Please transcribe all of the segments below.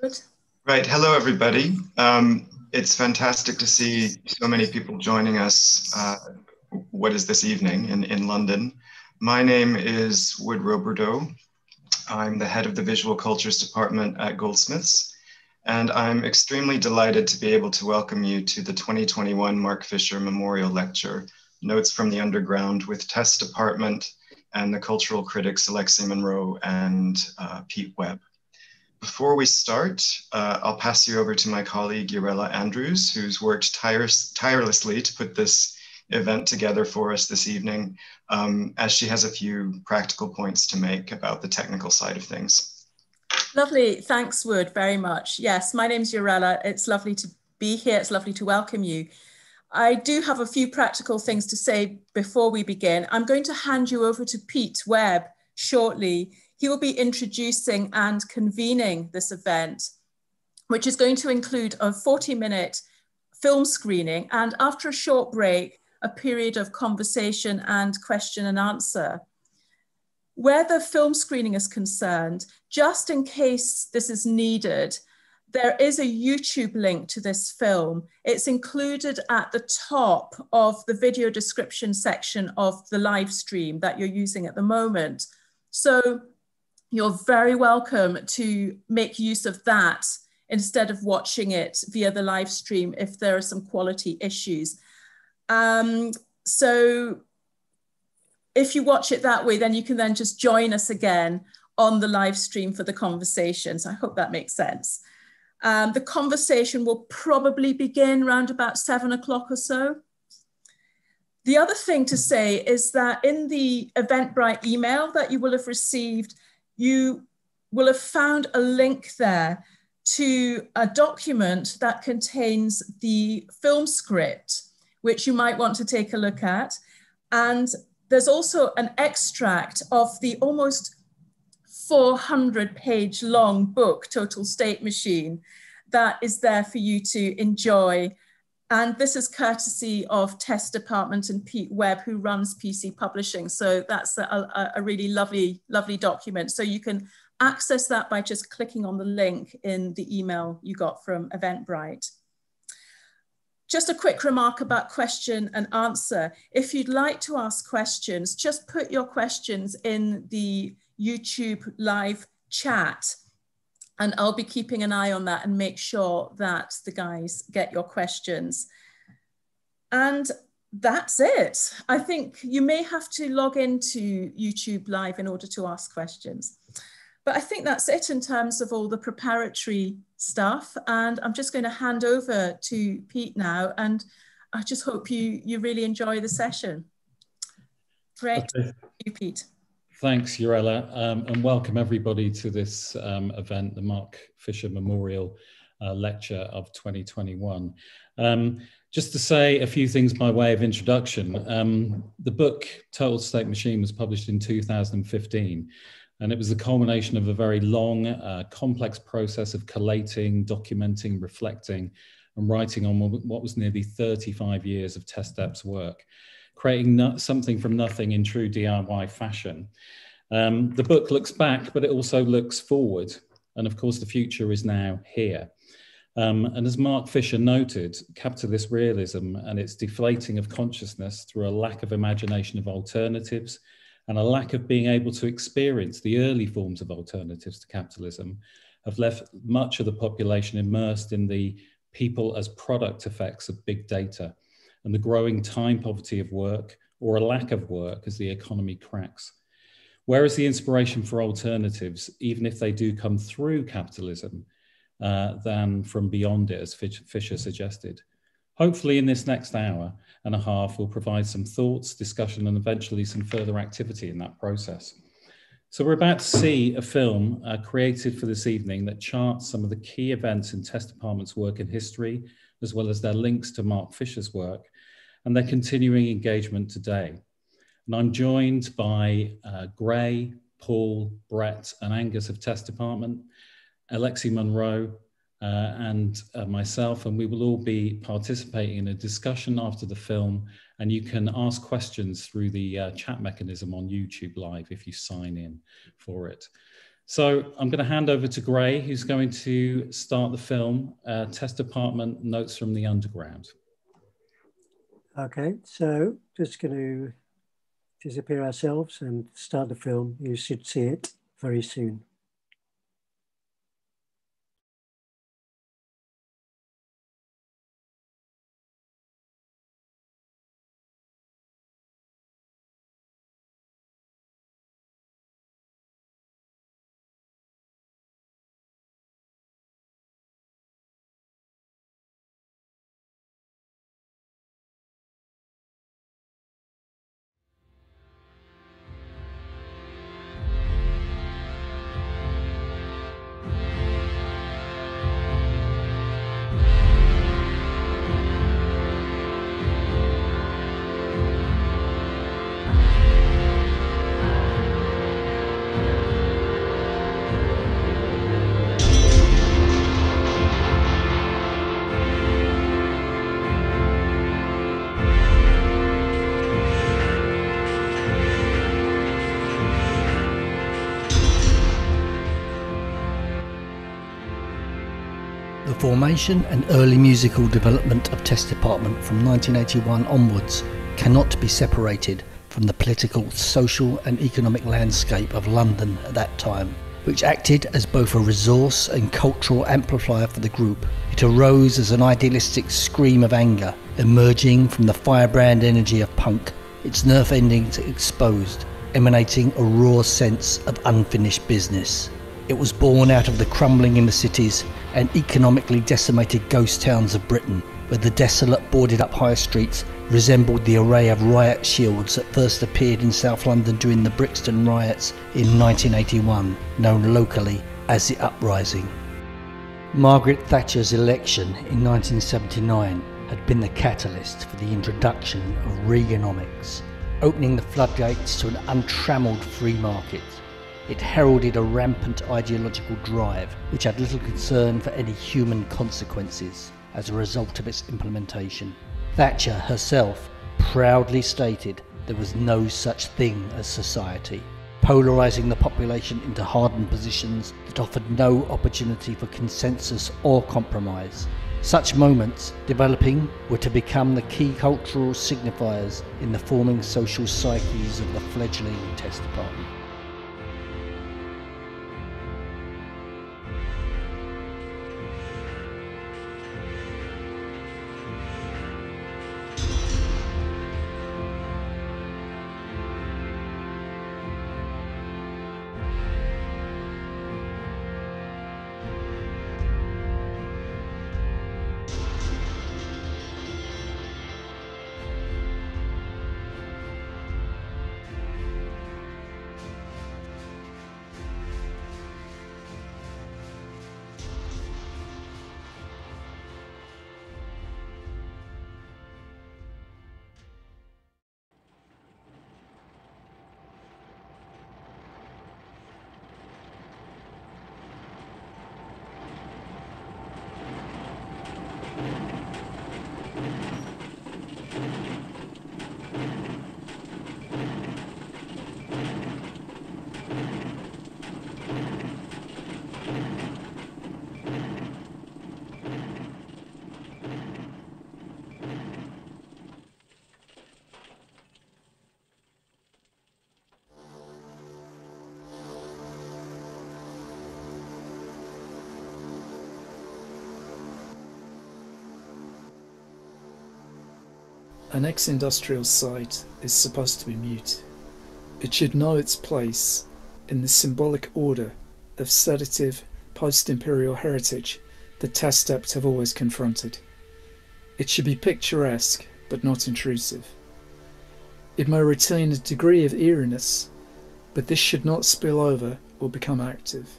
Good. Right. Hello, everybody. Um, it's fantastic to see so many people joining us. Uh, what is this evening in, in London? My name is Wood Roberdeau. I'm the head of the Visual Cultures Department at Goldsmiths, and I'm extremely delighted to be able to welcome you to the 2021 Mark Fisher Memorial Lecture, Notes from the Underground with Test Department and the cultural critics Alexei Monroe and uh, Pete Webb. Before we start, uh, I'll pass you over to my colleague, Urella Andrews, who's worked tirelessly to put this event together for us this evening, um, as she has a few practical points to make about the technical side of things. Lovely. Thanks, Wood, very much. Yes, my name's Urella. It's lovely to be here. It's lovely to welcome you. I do have a few practical things to say before we begin. I'm going to hand you over to Pete Webb shortly. He will be introducing and convening this event, which is going to include a 40 minute film screening and after a short break, a period of conversation and question and answer. Where the film screening is concerned, just in case this is needed, there is a YouTube link to this film. It's included at the top of the video description section of the live stream that you're using at the moment. So you're very welcome to make use of that instead of watching it via the live stream if there are some quality issues. Um, so if you watch it that way, then you can then just join us again on the live stream for the conversation. So I hope that makes sense. Um, the conversation will probably begin around about seven o'clock or so. The other thing to say is that in the Eventbrite email that you will have received, you will have found a link there to a document that contains the film script, which you might want to take a look at. And there's also an extract of the almost 400 page long book, Total State Machine, that is there for you to enjoy. And this is courtesy of Test Department and Pete Webb, who runs PC Publishing. So that's a, a, a, really lovely, lovely document. So you can access that by just clicking on the link in the email you got from Eventbrite. Just a quick remark about question and answer. If you'd like to ask questions, just put your questions in the YouTube live chat and I'll be keeping an eye on that and make sure that the guys get your questions. And that's it. I think you may have to log into YouTube Live in order to ask questions. But I think that's it in terms of all the preparatory stuff. And I'm just going to hand over to Pete now. And I just hope you, you really enjoy the session. Great. Okay. you, Pete. Thanks, Urella, um, and welcome everybody to this um, event, the Mark Fisher Memorial uh, Lecture of 2021. Um, just to say a few things by way of introduction, um, the book Total State Machine was published in 2015, and it was the culmination of a very long, uh, complex process of collating, documenting, reflecting, and writing on what was nearly 35 years of Test Dept's work creating no, something from nothing in true DIY fashion. Um, the book looks back, but it also looks forward. And of course, the future is now here. Um, and as Mark Fisher noted, capitalist realism and its deflating of consciousness through a lack of imagination of alternatives and a lack of being able to experience the early forms of alternatives to capitalism have left much of the population immersed in the people as product effects of big data and the growing time poverty of work or a lack of work as the economy cracks. Where is the inspiration for alternatives, even if they do come through capitalism, uh, than from beyond it, as Fisher suggested? Hopefully, in this next hour and a half, we'll provide some thoughts, discussion, and eventually some further activity in that process. So, we're about to see a film uh, created for this evening that charts some of the key events in Test Department's work in history, as well as their links to Mark Fisher's work and their continuing engagement today. And I'm joined by uh, Gray, Paul, Brett, and Angus of Test Department, Alexei Monroe, uh, and uh, myself, and we will all be participating in a discussion after the film. And you can ask questions through the uh, chat mechanism on YouTube Live if you sign in for it. So I'm going to hand over to Gray, who's going to start the film, uh, Test Department Notes from the Underground. Okay, so just going to disappear ourselves and start the film. You should see it very soon. Formation and early musical development of Test Department from 1981 onwards cannot be separated from the political, social and economic landscape of London at that time, which acted as both a resource and cultural amplifier for the group. It arose as an idealistic scream of anger, emerging from the firebrand energy of punk, its nerve endings exposed, emanating a raw sense of unfinished business. It was born out of the crumbling inner cities and economically decimated ghost towns of Britain, where the desolate, boarded up high streets resembled the array of riot shields that first appeared in South London during the Brixton riots in 1981, known locally as the Uprising. Margaret Thatcher's election in 1979 had been the catalyst for the introduction of Reaganomics, opening the floodgates to an untrammelled free market. It heralded a rampant ideological drive which had little concern for any human consequences as a result of its implementation. Thatcher herself proudly stated there was no such thing as society, polarising the population into hardened positions that offered no opportunity for consensus or compromise. Such moments, developing, were to become the key cultural signifiers in the forming social psyches of the fledgling test department. An ex-industrial site is supposed to be mute. It should know its place in the symbolic order of sedative post-imperial heritage the test steps have always confronted. It should be picturesque, but not intrusive. It may retain a degree of eeriness, but this should not spill over or become active.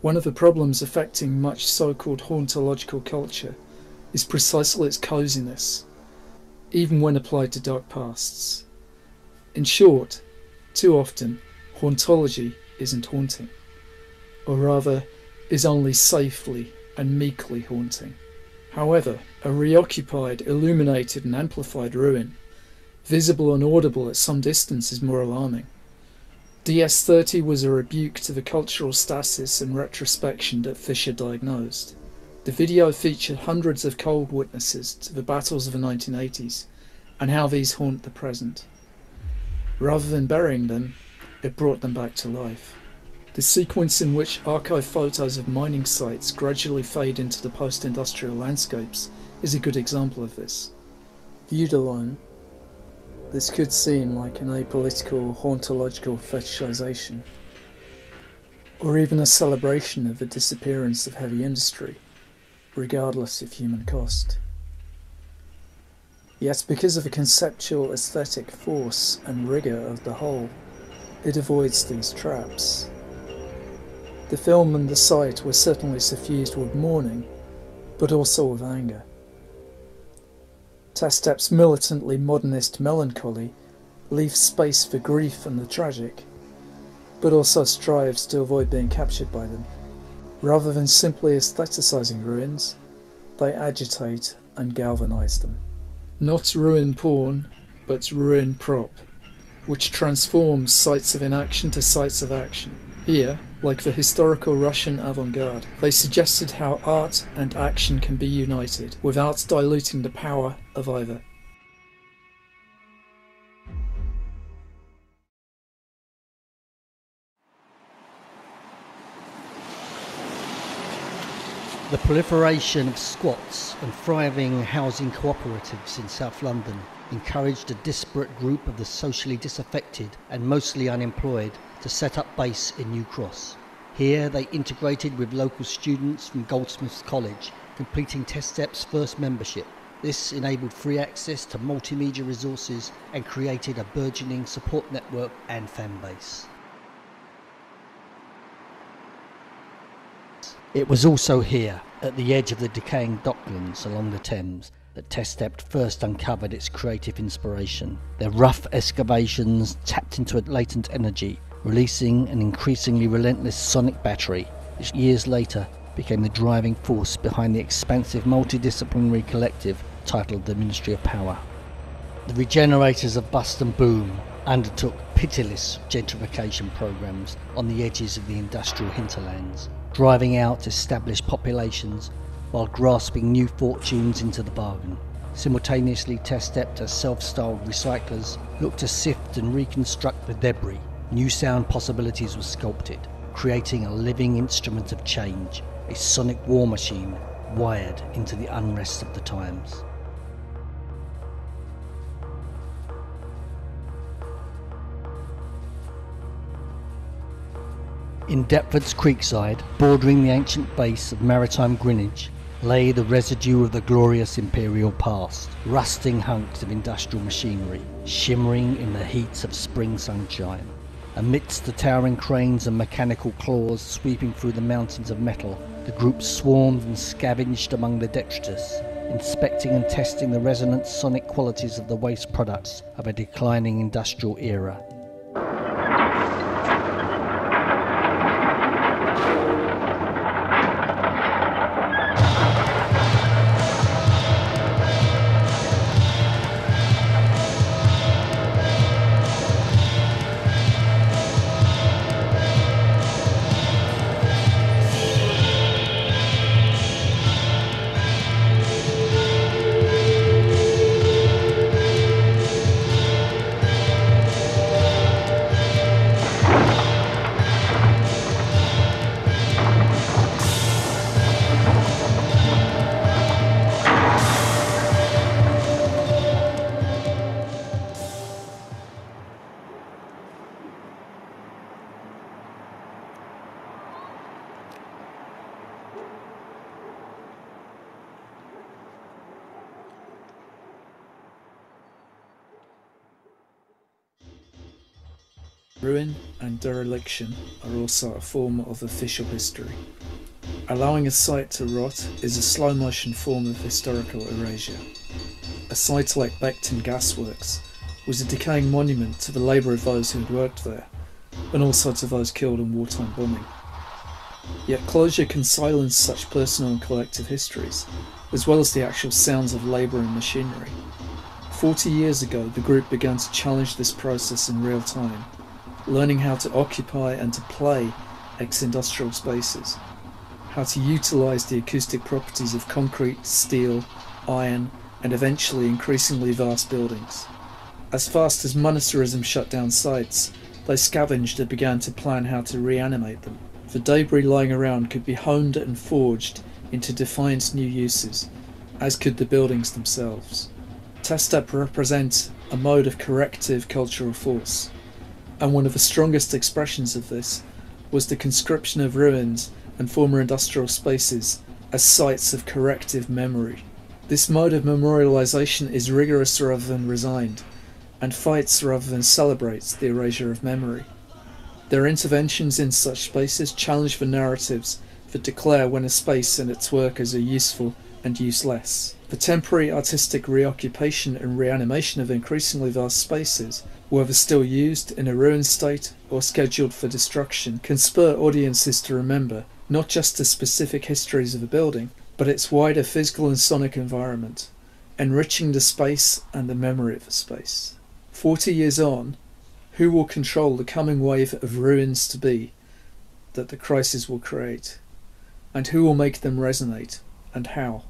One of the problems affecting much so-called hauntological culture is precisely its coziness even when applied to dark pasts. In short, too often, hauntology isn't haunting, or rather, is only safely and meekly haunting. However, a reoccupied, illuminated, and amplified ruin, visible and audible at some distance, is more alarming. DS30 was a rebuke to the cultural stasis and retrospection that Fisher diagnosed. The video featured hundreds of cold witnesses to the battles of the 1980s and how these haunt the present. Rather than burying them, it brought them back to life. The sequence in which archive photos of mining sites gradually fade into the post-industrial landscapes is a good example of this. Viewed alone, this could seem like an apolitical hauntological fetishization, or even a celebration of the disappearance of heavy industry, regardless of human cost. Yet because of the conceptual aesthetic force and rigour of the whole, it avoids these traps. The film and the site were certainly suffused with mourning, but also with anger. Test Dept's militantly modernist melancholy leaves space for grief and the tragic, but also strives to avoid being captured by them. Rather than simply aestheticizing ruins, they agitate and galvanize them. Not ruin porn, but ruin prop, which transforms sites of inaction to sites of action. Here, like the historical Russian avant-garde, they suggested how art and action can be united without diluting the power of either. The proliferation of squats and thriving housing cooperatives in South London encouraged a disparate group of the socially disaffected and mostly unemployed to set up base in New Cross. Here they integrated with local students from Goldsmiths College, completing Test Dept's first membership. This enabled free access to multimedia resources and created a burgeoning support network and fan base. It was also here, at the edge of the decaying docklands along the Thames, that Test Dept first uncovered its creative inspiration. Their rough excavations tapped into a latent energy releasing an increasingly relentless sonic battery, which years later became the driving force behind the expansive multidisciplinary collective titled the Ministry of Power. The regenerators of Bust and Boom undertook pitiless gentrification programs on the edges of the industrial hinterlands, driving out established populations while grasping new fortunes into the bargain. Simultaneously, Test Dept as self-styled recyclers looked to sift and reconstruct the debris New sound possibilities were sculpted, creating a living instrument of change, a sonic war machine wired into the unrest of the times. In Deptford's Creekside, bordering the ancient base of maritime Greenwich, lay the residue of the glorious imperial past, rusting hunks of industrial machinery, shimmering in the heat of spring sunshine. Amidst the towering cranes and mechanical claws sweeping through the mountains of metal, the group swarmed and scavenged among the detritus, inspecting and testing the resonant sonic qualities of the waste products of a declining industrial era. Ruin and dereliction are also a form of official history. Allowing a site to rot is a slow motion form of historical erasure. A site like Beckton Gasworks was a decaying monument to the labour of those who had worked there, and also to those killed in wartime bombing. Yet closure can silence such personal and collective histories, as well as the actual sounds of labour and machinery. Forty years ago, the group began to challenge this process in real time learning how to occupy and to play ex industrial spaces, how to utilise the acoustic properties of concrete, steel, iron, and eventually increasingly vast buildings. As fast as monetarism shut down sites, they scavenged and began to plan how to reanimate them. The debris lying around could be honed and forged into defiant new uses, as could the buildings themselves. Test Dept represent a mode of corrective cultural force, and one of the strongest expressions of this was the conscription of ruins and former industrial spaces as sites of corrective memory. This mode of memorialization is rigorous rather than resigned, and fights rather than celebrates the erasure of memory. Their interventions in such spaces challenge the narratives that declare when a space and its workers are useful and useless. The temporary artistic reoccupation and reanimation of increasingly vast spaces, whether still used in a ruined state or scheduled for destruction, can spur audiences to remember not just the specific histories of a building, but its wider physical and sonic environment, enriching the space and the memory of the space. Forty years on, who will control the coming wave of ruins to be that the crisis will create? And who will make them resonate, and how?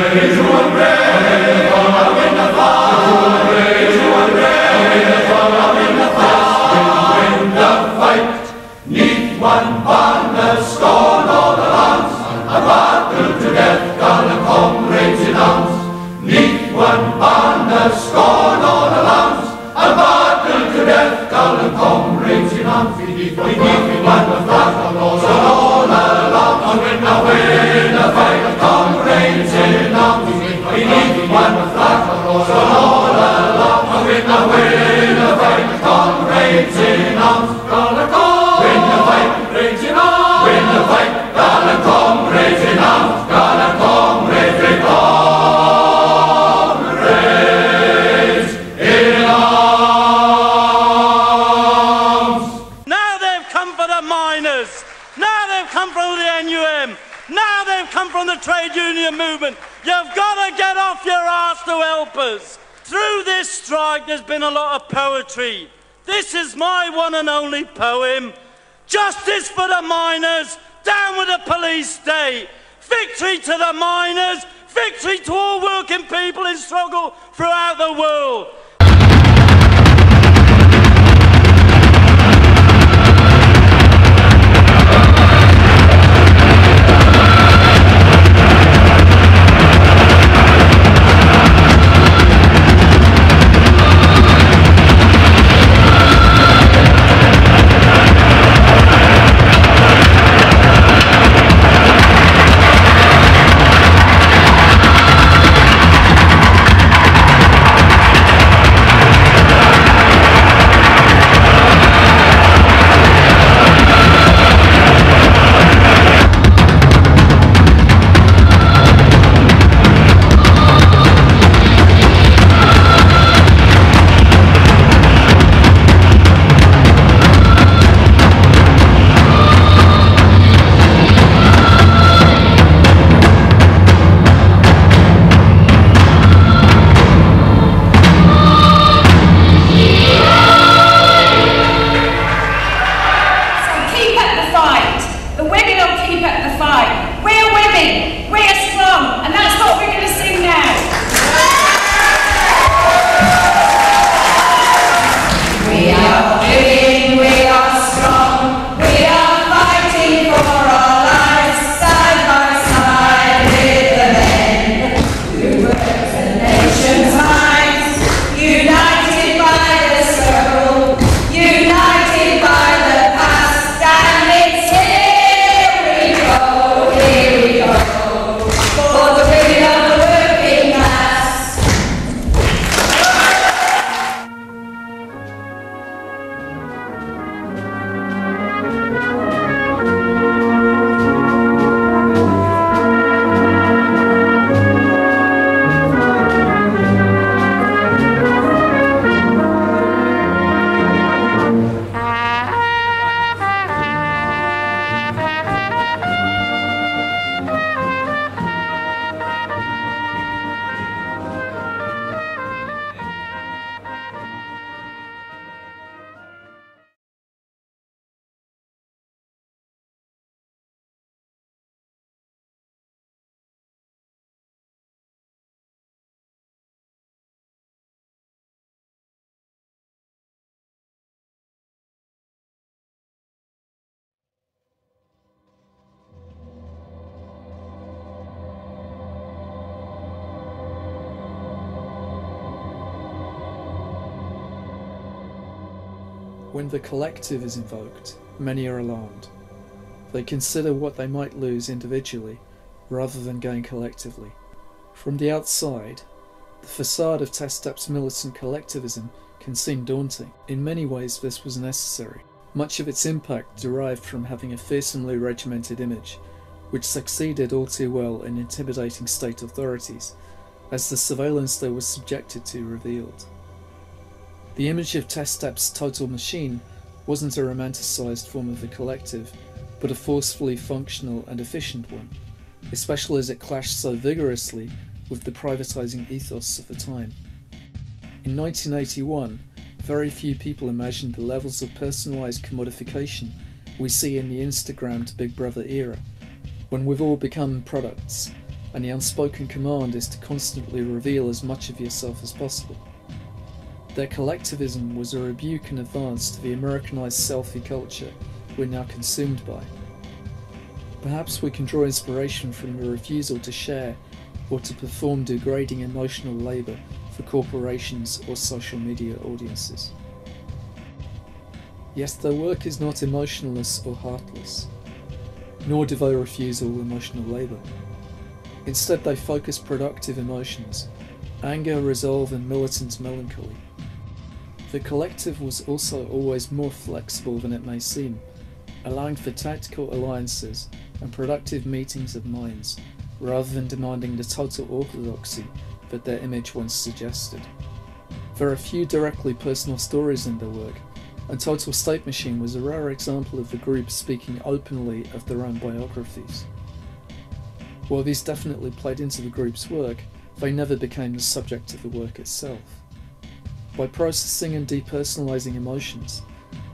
there is one bread. been a lot of poetry. This is my one and only poem. Justice for the miners, down with the police state. Victory to the miners, victory to all working people in struggle throughout the world. When the collective is invoked, many are alarmed. They consider what they might lose individually rather than gain collectively. From the outside, the facade of Test Dept's militant collectivism can seem daunting. In many ways, this was necessary. Much of its impact derived from having a fearsomely regimented image, which succeeded all too well in intimidating state authorities, as the surveillance they were subjected to revealed. The image of Test Dept's total machine wasn't a romanticised form of the collective, but a forcefully functional and efficient one, especially as it clashed so vigorously with the privatising ethos of the time. In 1981, very few people imagined the levels of personalised commodification we see in the Instagram to Big Brother era, when we've all become products, and the unspoken command is to constantly reveal as much of yourself as possible. Their collectivism was a rebuke in advance to the Americanized selfie culture we're now consumed by. Perhaps we can draw inspiration from the refusal to share or to perform degrading emotional labour for corporations or social media audiences. Yes, their work is not emotionless or heartless, nor do they refuse all emotional labour. Instead, they focus productive emotions anger, resolve, and militant melancholy. The collective was also always more flexible than it may seem, allowing for tactical alliances and productive meetings of minds, rather than demanding the total orthodoxy that their image once suggested. There are few directly personal stories in their work, and Total State Machine was a rare example of the group speaking openly of their own biographies. While these definitely played into the group's work, they never became the subject of the work itself. By processing and depersonalizing emotions,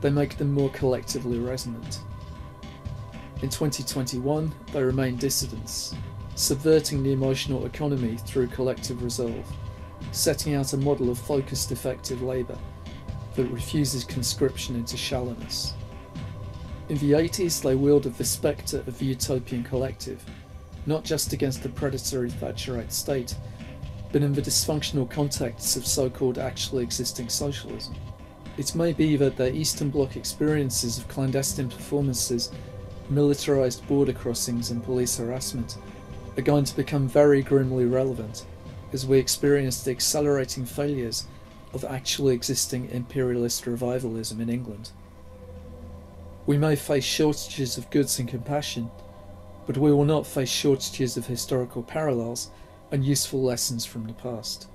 they make them more collectively resonant. In 2021, they remain dissidents, subverting the emotional economy through collective resolve, setting out a model of focused effective labour that refuses conscription into shallowness. In the 80s, they wielded the spectre of the utopian collective, not just against the predatory Thatcherite state, but in the dysfunctional contexts of so called actually existing socialism. It may be that their Eastern Bloc experiences of clandestine performances, militarised border crossings, and police harassment are going to become very grimly relevant as we experience the accelerating failures of actually existing imperialist revivalism in England. We may face shortages of goods and compassion, but we will not face shortages of historical parallels and useful lessons from the past.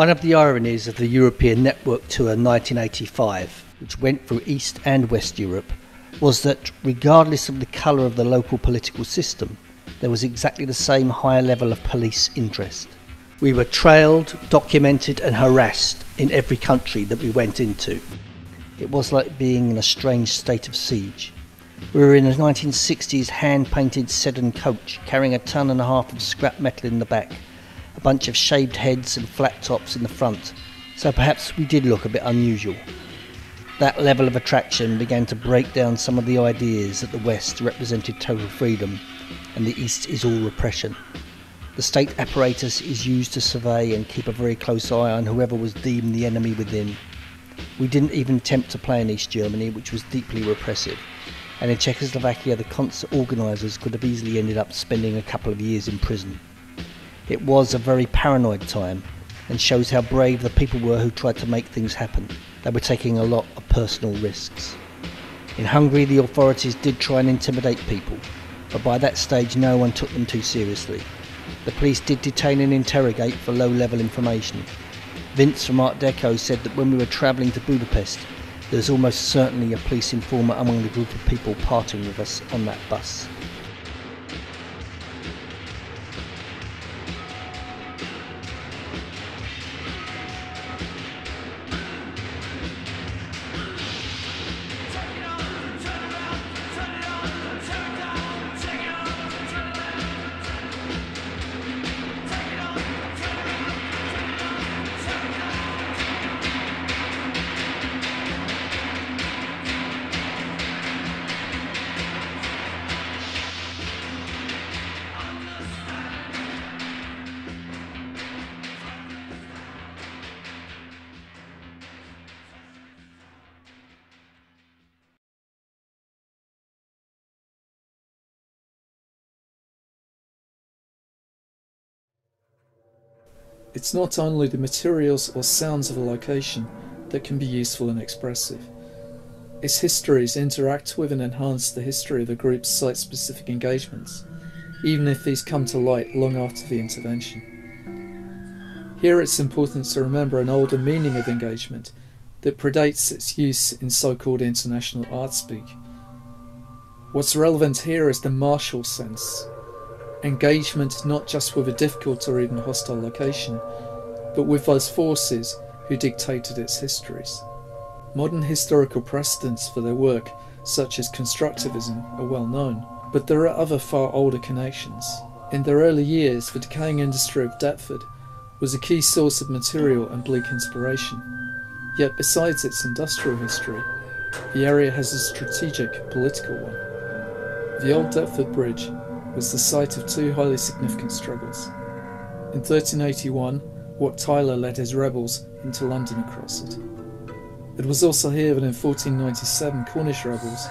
One of the ironies of the European Network Tour 1985, which went through East and West Europe, was that regardless of the colour of the local political system, there was exactly the same high level of police interest. We were trailed, documented, and harassed in every country that we went into. It was like being in a strange state of siege. We were in a 1960s hand painted sedan coach carrying a ton and a half of scrap metal in the back a bunch of shaved heads and flat tops in the front, so perhaps we did look a bit unusual. That level of attraction began to break down some of the ideas that the West represented total freedom and the East is all repression. The state apparatus is used to survey and keep a very close eye on whoever was deemed the enemy within. We didn't even attempt to play in East Germany, which was deeply repressive, and in Czechoslovakia the concert organisers could have easily ended up spending a couple of years in prison. It was a very paranoid time and shows how brave the people were who tried to make things happen. They were taking a lot of personal risks. In Hungary, the authorities did try and intimidate people, but by that stage, no one took them too seriously. The police did detain and interrogate for low level information. Vince from Art Deco said that when we were travelling to Budapest, there was almost certainly a police informer among the group of people parting with us on that bus. It's not only the materials or sounds of a location that can be useful and expressive. Its histories interact with and enhance the history of the group's site specific engagements, even if these come to light long after the intervention. Here it's important to remember an older meaning of engagement that predates its use in so called international art speak. What's relevant here is the martial sense engagement not just with a difficult or even hostile location, but with those forces who dictated its histories. Modern historical precedents for their work, such as constructivism, are well known, but there are other far older connections. In their early years, the decaying industry of Deptford was a key source of material and bleak inspiration. Yet, besides its industrial history, the area has a strategic political one. The old Deptford Bridge was the site of two highly significant struggles. In 1381, Wat Tyler led his rebels into London across it. It was also here that in 1497 Cornish rebels,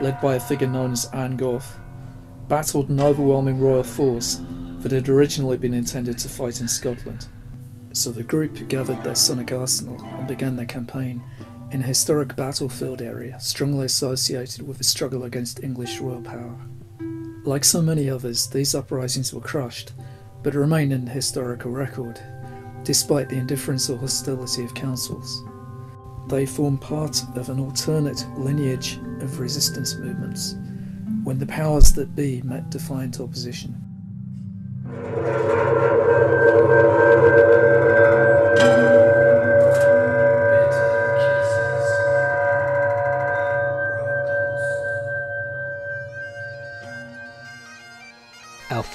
led by a figure known as An Gof, battled an overwhelming royal force that had originally been intended to fight in Scotland. So the group gathered their sonic arsenal and began their campaign in a historic battlefield area strongly associated with the struggle against English royal power. Like so many others, these uprisings were crushed, but remain in the historical record, despite the indifference or hostility of councils. They form part of an alternate lineage of resistance movements, when the powers that be met defiant opposition.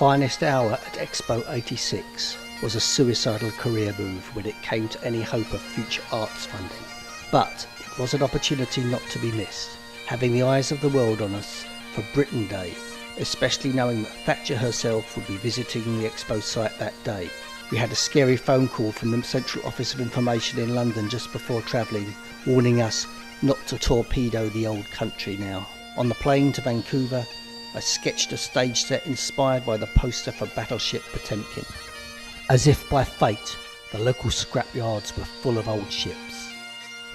Finest hour at Expo 86 was a suicidal career move when it came to any hope of future arts funding. But it was an opportunity not to be missed, having the eyes of the world on us for Britain Day, especially knowing that Thatcher herself would be visiting the Expo site that day. We had a scary phone call from the Central Office of Information in London just before travelling, warning us not to torpedo the old country now. On the plane to Vancouver, I sketched a stage set inspired by the poster for Battleship Potemkin. As if by fate, the local scrapyards were full of old ships.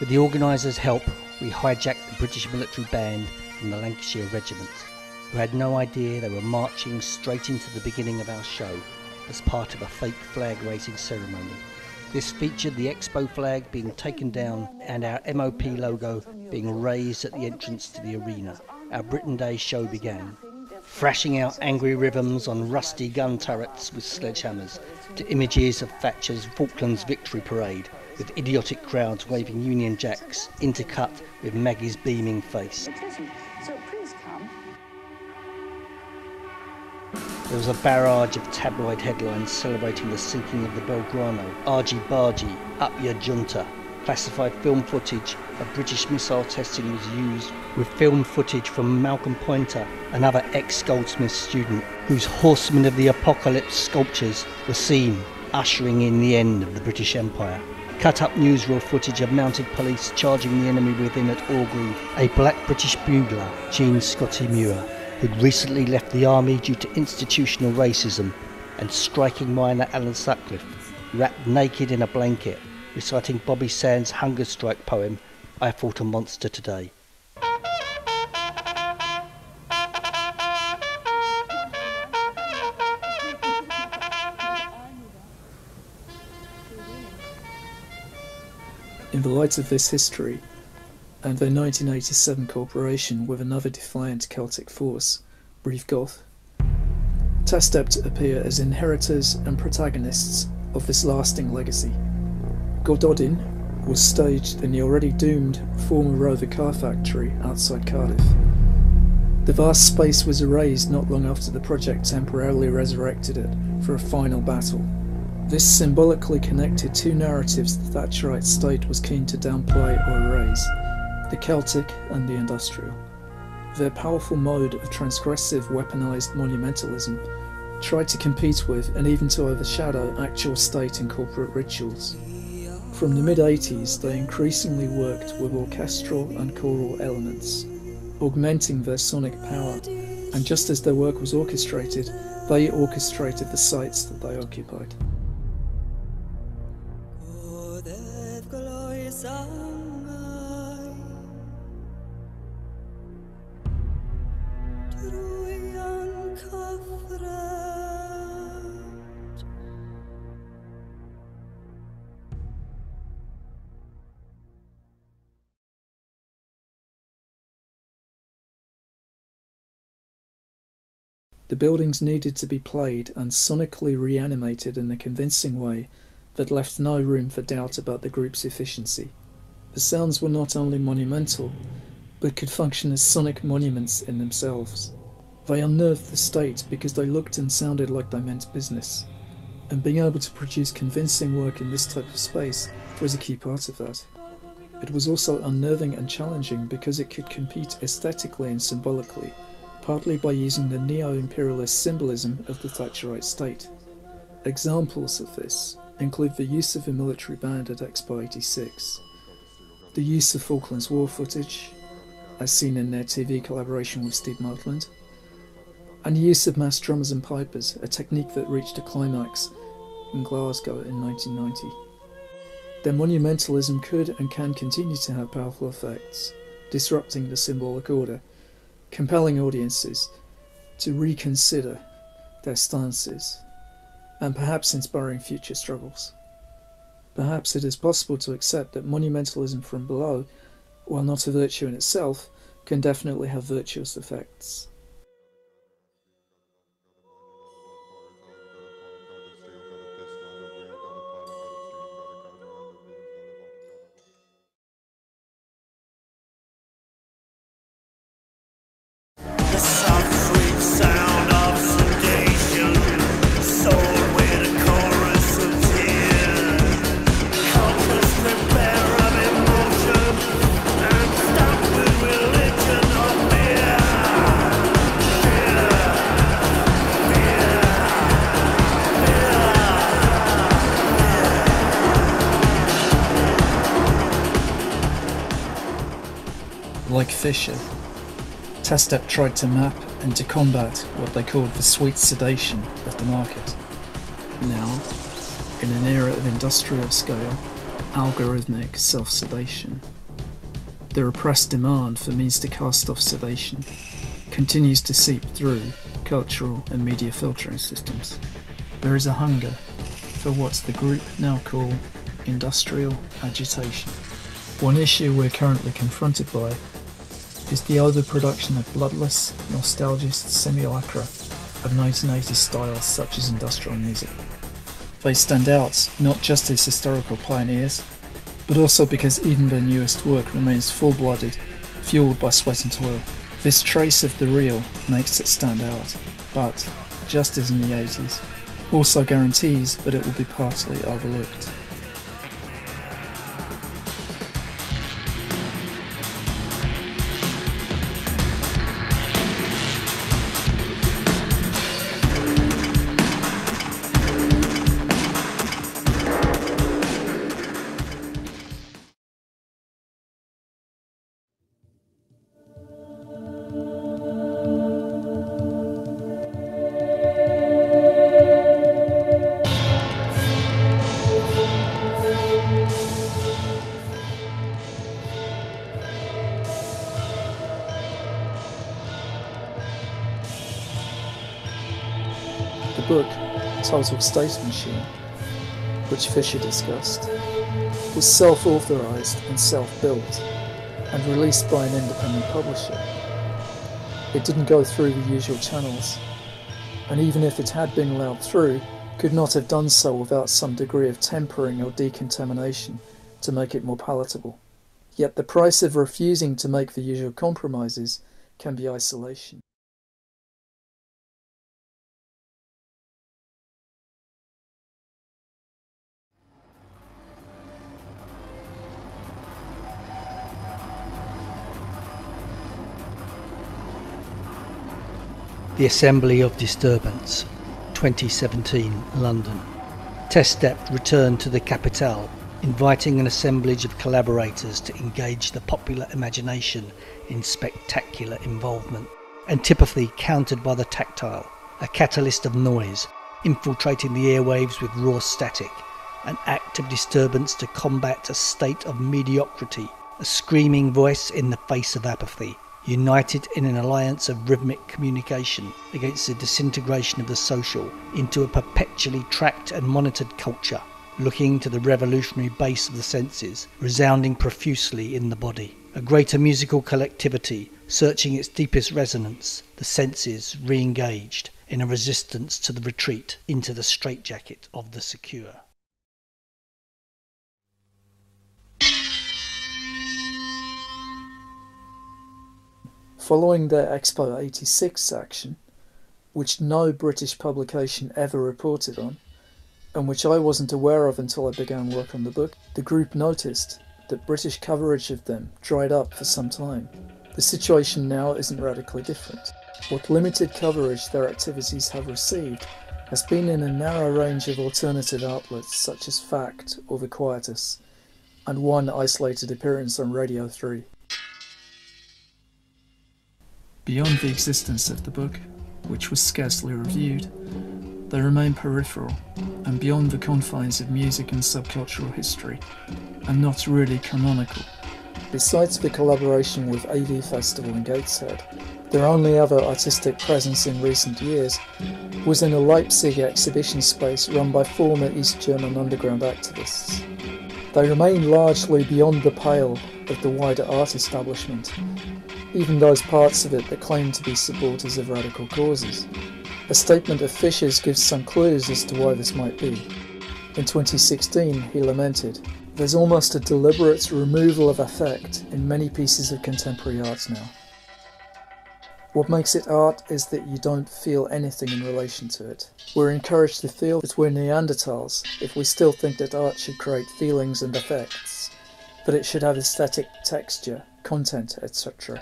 With the organisers' help, we hijacked the British military band from the Lancashire Regiment, who had no idea they were marching straight into the beginning of our show as part of a fake flag raising ceremony. This featured the Expo flag being taken down and our MOP logo being raised at the entrance to the arena. Our Britain Day show began, thrashing out angry rhythms on rusty gun turrets with sledgehammers to images of Thatcher's Falklands Victory Parade with idiotic crowds waving Union Jacks intercut with Maggie's beaming face. There was a barrage of tabloid headlines celebrating the sinking of the Belgrano, Argy Bargy, Up Your Junta. Classified film footage of British missile testing was used, with film footage from Malcolm Poynter, another ex-Goldsmith student, whose Horsemen of the Apocalypse sculptures were seen ushering in the end of the British Empire. Cut up newsreel footage of mounted police charging the enemy within at Orgreave. A black British bugler, Jean Scotty Muir, who'd recently left the army due to institutional racism, and striking miner Alan Sutcliffe, wrapped naked in a blanket, reciting Bobby Sands' hunger strike poem, I Fought a Monster Today. In the light of this history, and their 1987 cooperation with another defiant Celtic force, Brith Gof, appear as inheritors and protagonists of this lasting legacy. Gododdin was staged in the already doomed former Rover car factory outside Cardiff. The vast space was erased not long after the project temporarily resurrected it for a final battle. This symbolically connected two narratives the Thatcherite state was keen to downplay or erase the Celtic and the industrial. Their powerful mode of transgressive weaponized monumentalism tried to compete with and even to overshadow actual state and corporate rituals. From the mid 80s, they increasingly worked with orchestral and choral elements, augmenting their sonic power, and just as their work was orchestrated, they orchestrated the sites that they occupied. The buildings needed to be played and sonically reanimated in a convincing way that left no room for doubt about the group's efficiency. The sounds were not only monumental, but could function as sonic monuments in themselves. They unnerved the state because they looked and sounded like they meant business, and being able to produce convincing work in this type of space was a key part of that. It was also unnerving and challenging because it could compete aesthetically and symbolically, partly by using the neo imperialist symbolism of the Thatcherite state. Examples of this include the use of a military band at Expo 86, the use of Falklands War footage, as seen in their TV collaboration with Steve Martland, and the use of mass drummers and pipers, a technique that reached a climax in Glasgow in 1990. Their monumentalism could and can continue to have powerful effects, disrupting the symbolic order, compelling audiences to reconsider their stances, and perhaps inspiring future struggles. Perhaps it is possible to accept that monumentalism from below, while not a virtue in itself, can definitely have virtuous effects. Fisher, Test Dept tried to map and to combat what they called the sweet sedation of the market. Now, in an era of industrial scale, algorithmic self sedation, the repressed demand for means to cast off sedation continues to seep through cultural and media filtering systems. There is a hunger for what the group now call industrial agitation. One issue we're currently confronted by is the overproduction of bloodless, nostalgist simulacra of 1980s styles such as industrial music. They stand out not just as historical pioneers, but also because even their newest work remains full blooded, fueled by sweat and toil. This trace of the real makes it stand out, but, just as in the 80s, also guarantees that it will be partly overlooked. Titled State Machine, which Fisher discussed, was self authorized and self built and released by an independent publisher. It didn't go through the usual channels, and even if it had been allowed through, could not have done so without some degree of tempering or decontamination to make it more palatable. Yet the price of refusing to make the usual compromises can be isolation. The Assembly of Disturbance, 2017, London. Test Dept returned to the Capitale, inviting an assemblage of collaborators to engage the popular imagination in spectacular involvement. Antipathy countered by the tactile, a catalyst of noise, infiltrating the airwaves with raw static, an act of disturbance to combat a state of mediocrity, a screaming voice in the face of apathy united in an alliance of rhythmic communication against the disintegration of the social into a perpetually tracked and monitored culture, looking to the revolutionary bass of the senses, resounding profusely in the body. A greater musical collectivity, searching its deepest resonance, the senses re engaged, in a resistance to the retreat into the straitjacket of the secure. Following their Expo 86 action, which no British publication ever reported on, and which I wasn't aware of until I began work on the book, the group noticed that British coverage of them dried up for some time. The situation now isn't radically different. What limited coverage their activities have received has been in a narrow range of alternative outlets such as Fact or The Quietus, and one isolated appearance on Radio 3. Beyond the existence of the book, which was scarcely reviewed, they remain peripheral and beyond the confines of music and subcultural history, and not really canonical. Besides the collaboration with AV Festival in Gateshead, their only other artistic presence in recent years was in a Leipzig exhibition space run by former East German underground activists. They remain largely beyond the pale of the wider art establishment, even those parts of it that claim to be supporters of radical causes. A statement of Fisher's gives some clues as to why this might be. In 2016, he lamented, There's almost a deliberate removal of effect in many pieces of contemporary art now. What makes it art is that you don't feel anything in relation to it. We're encouraged to feel that we're Neanderthals if we still think that art should create feelings and effects, that it should have aesthetic texture, content, etc.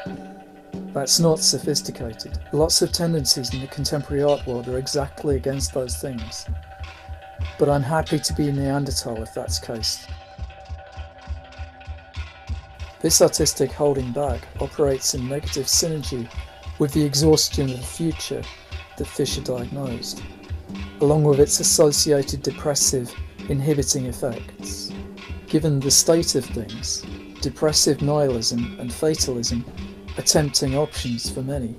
That's not sophisticated. Lots of tendencies in the contemporary art world are exactly against those things. But I'm happy to be Neanderthal if that's the case. This artistic holding back operates in negative synergy with the exhaustion of the future that Fisher diagnosed, along with its associated depressive, inhibiting effects. Given the state of things, depressive nihilism and fatalism are tempting options for many.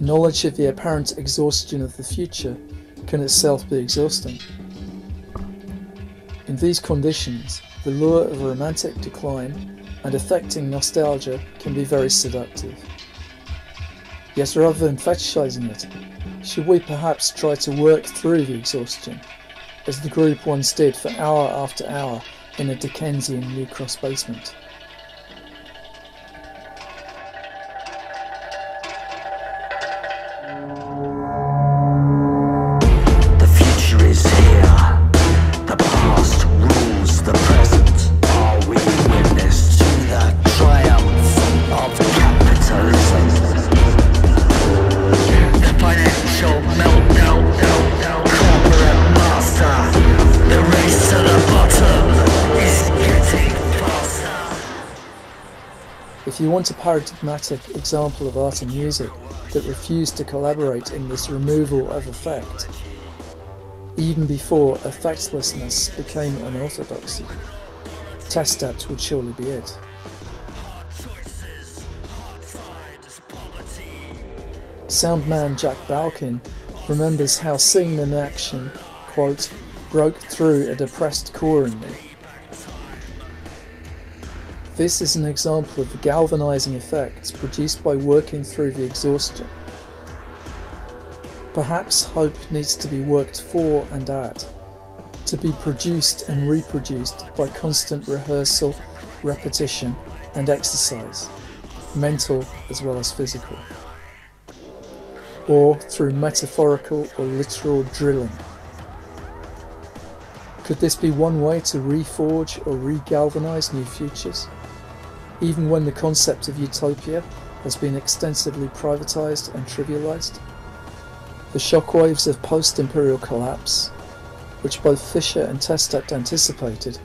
Knowledge of the apparent exhaustion of the future can itself be exhausting. In these conditions, the lure of romantic decline and affecting nostalgia can be very seductive. Yet rather than fetishizing it, should we perhaps try to work through the exhaustion, as the group once did for hour after hour in a Dickensian New Cross basement? Want a paradigmatic example of art and music that refused to collaborate in this removal of effect, even before effectlessness became an orthodoxy, Test Dept would surely be it. Soundman Jack Balkin remembers how seeing in action, quote, broke through a depressed core in me. This is an example of the galvanizing effects produced by working through the exhaustion. Perhaps hope needs to be worked for and at, to be produced and reproduced by constant rehearsal, repetition, and exercise, mental as well as physical, or through metaphorical or literal drilling. Could this be one way to reforge or regalvanize new futures? Even when the concept of utopia has been extensively privatized and trivialized? The shockwaves of post imperial collapse, which both Fisher and Test Dept anticipated,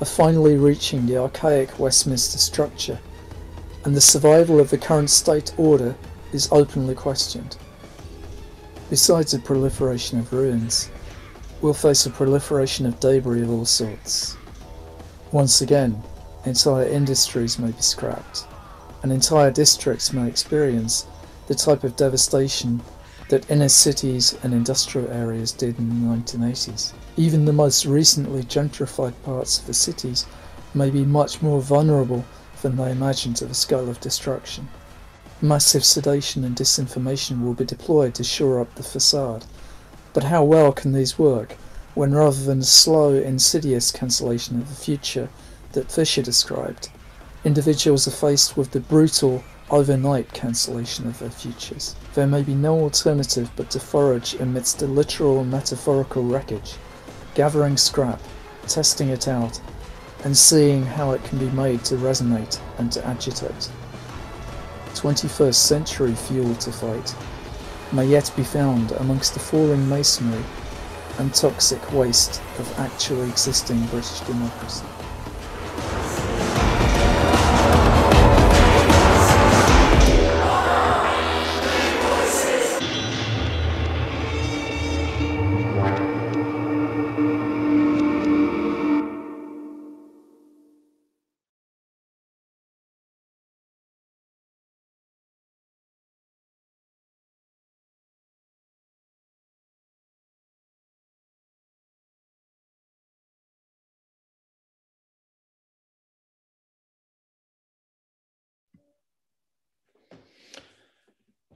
are finally reaching the archaic Westminster structure, and the survival of the current state order is openly questioned. Besides a proliferation of ruins, we'll face a proliferation of debris of all sorts. Once again, entire industries may be scrapped, and entire districts may experience the type of devastation that inner cities and industrial areas did in the 1980s. Even the most recently gentrified parts of the cities may be much more vulnerable than they imagined to the scale of destruction. Massive sedation and disinformation will be deployed to shore up the facade. But how well can these work when rather than slow, insidious cancellation of the future that Fisher described, individuals are faced with the brutal, overnight cancellation of their futures? There may be no alternative but to forage amidst the literal and metaphorical wreckage, gathering scrap, testing it out, and seeing how it can be made to resonate and to agitate. 21st century fuel to fight may yet be found amongst the falling masonry and toxic waste of actually existing British democracy.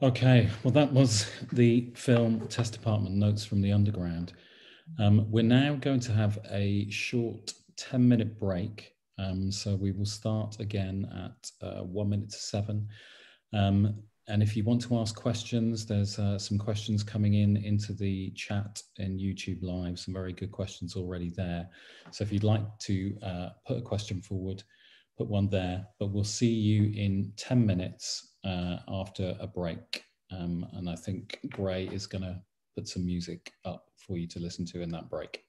Okay, well, that was the film Test Department Notes from the Underground. Um, we're now going to have a short 10 minute break. Um, so we will start again at uh, one minute to seven. Um, and if you want to ask questions, there's uh, some questions coming in into the chat in YouTube Live, some very good questions already there. So if you'd like to uh, put a question forward, put one there, but we'll see you in 10 minutes uh, after a break. Um, and I think Gray is going to put some music up for you to listen to in that break.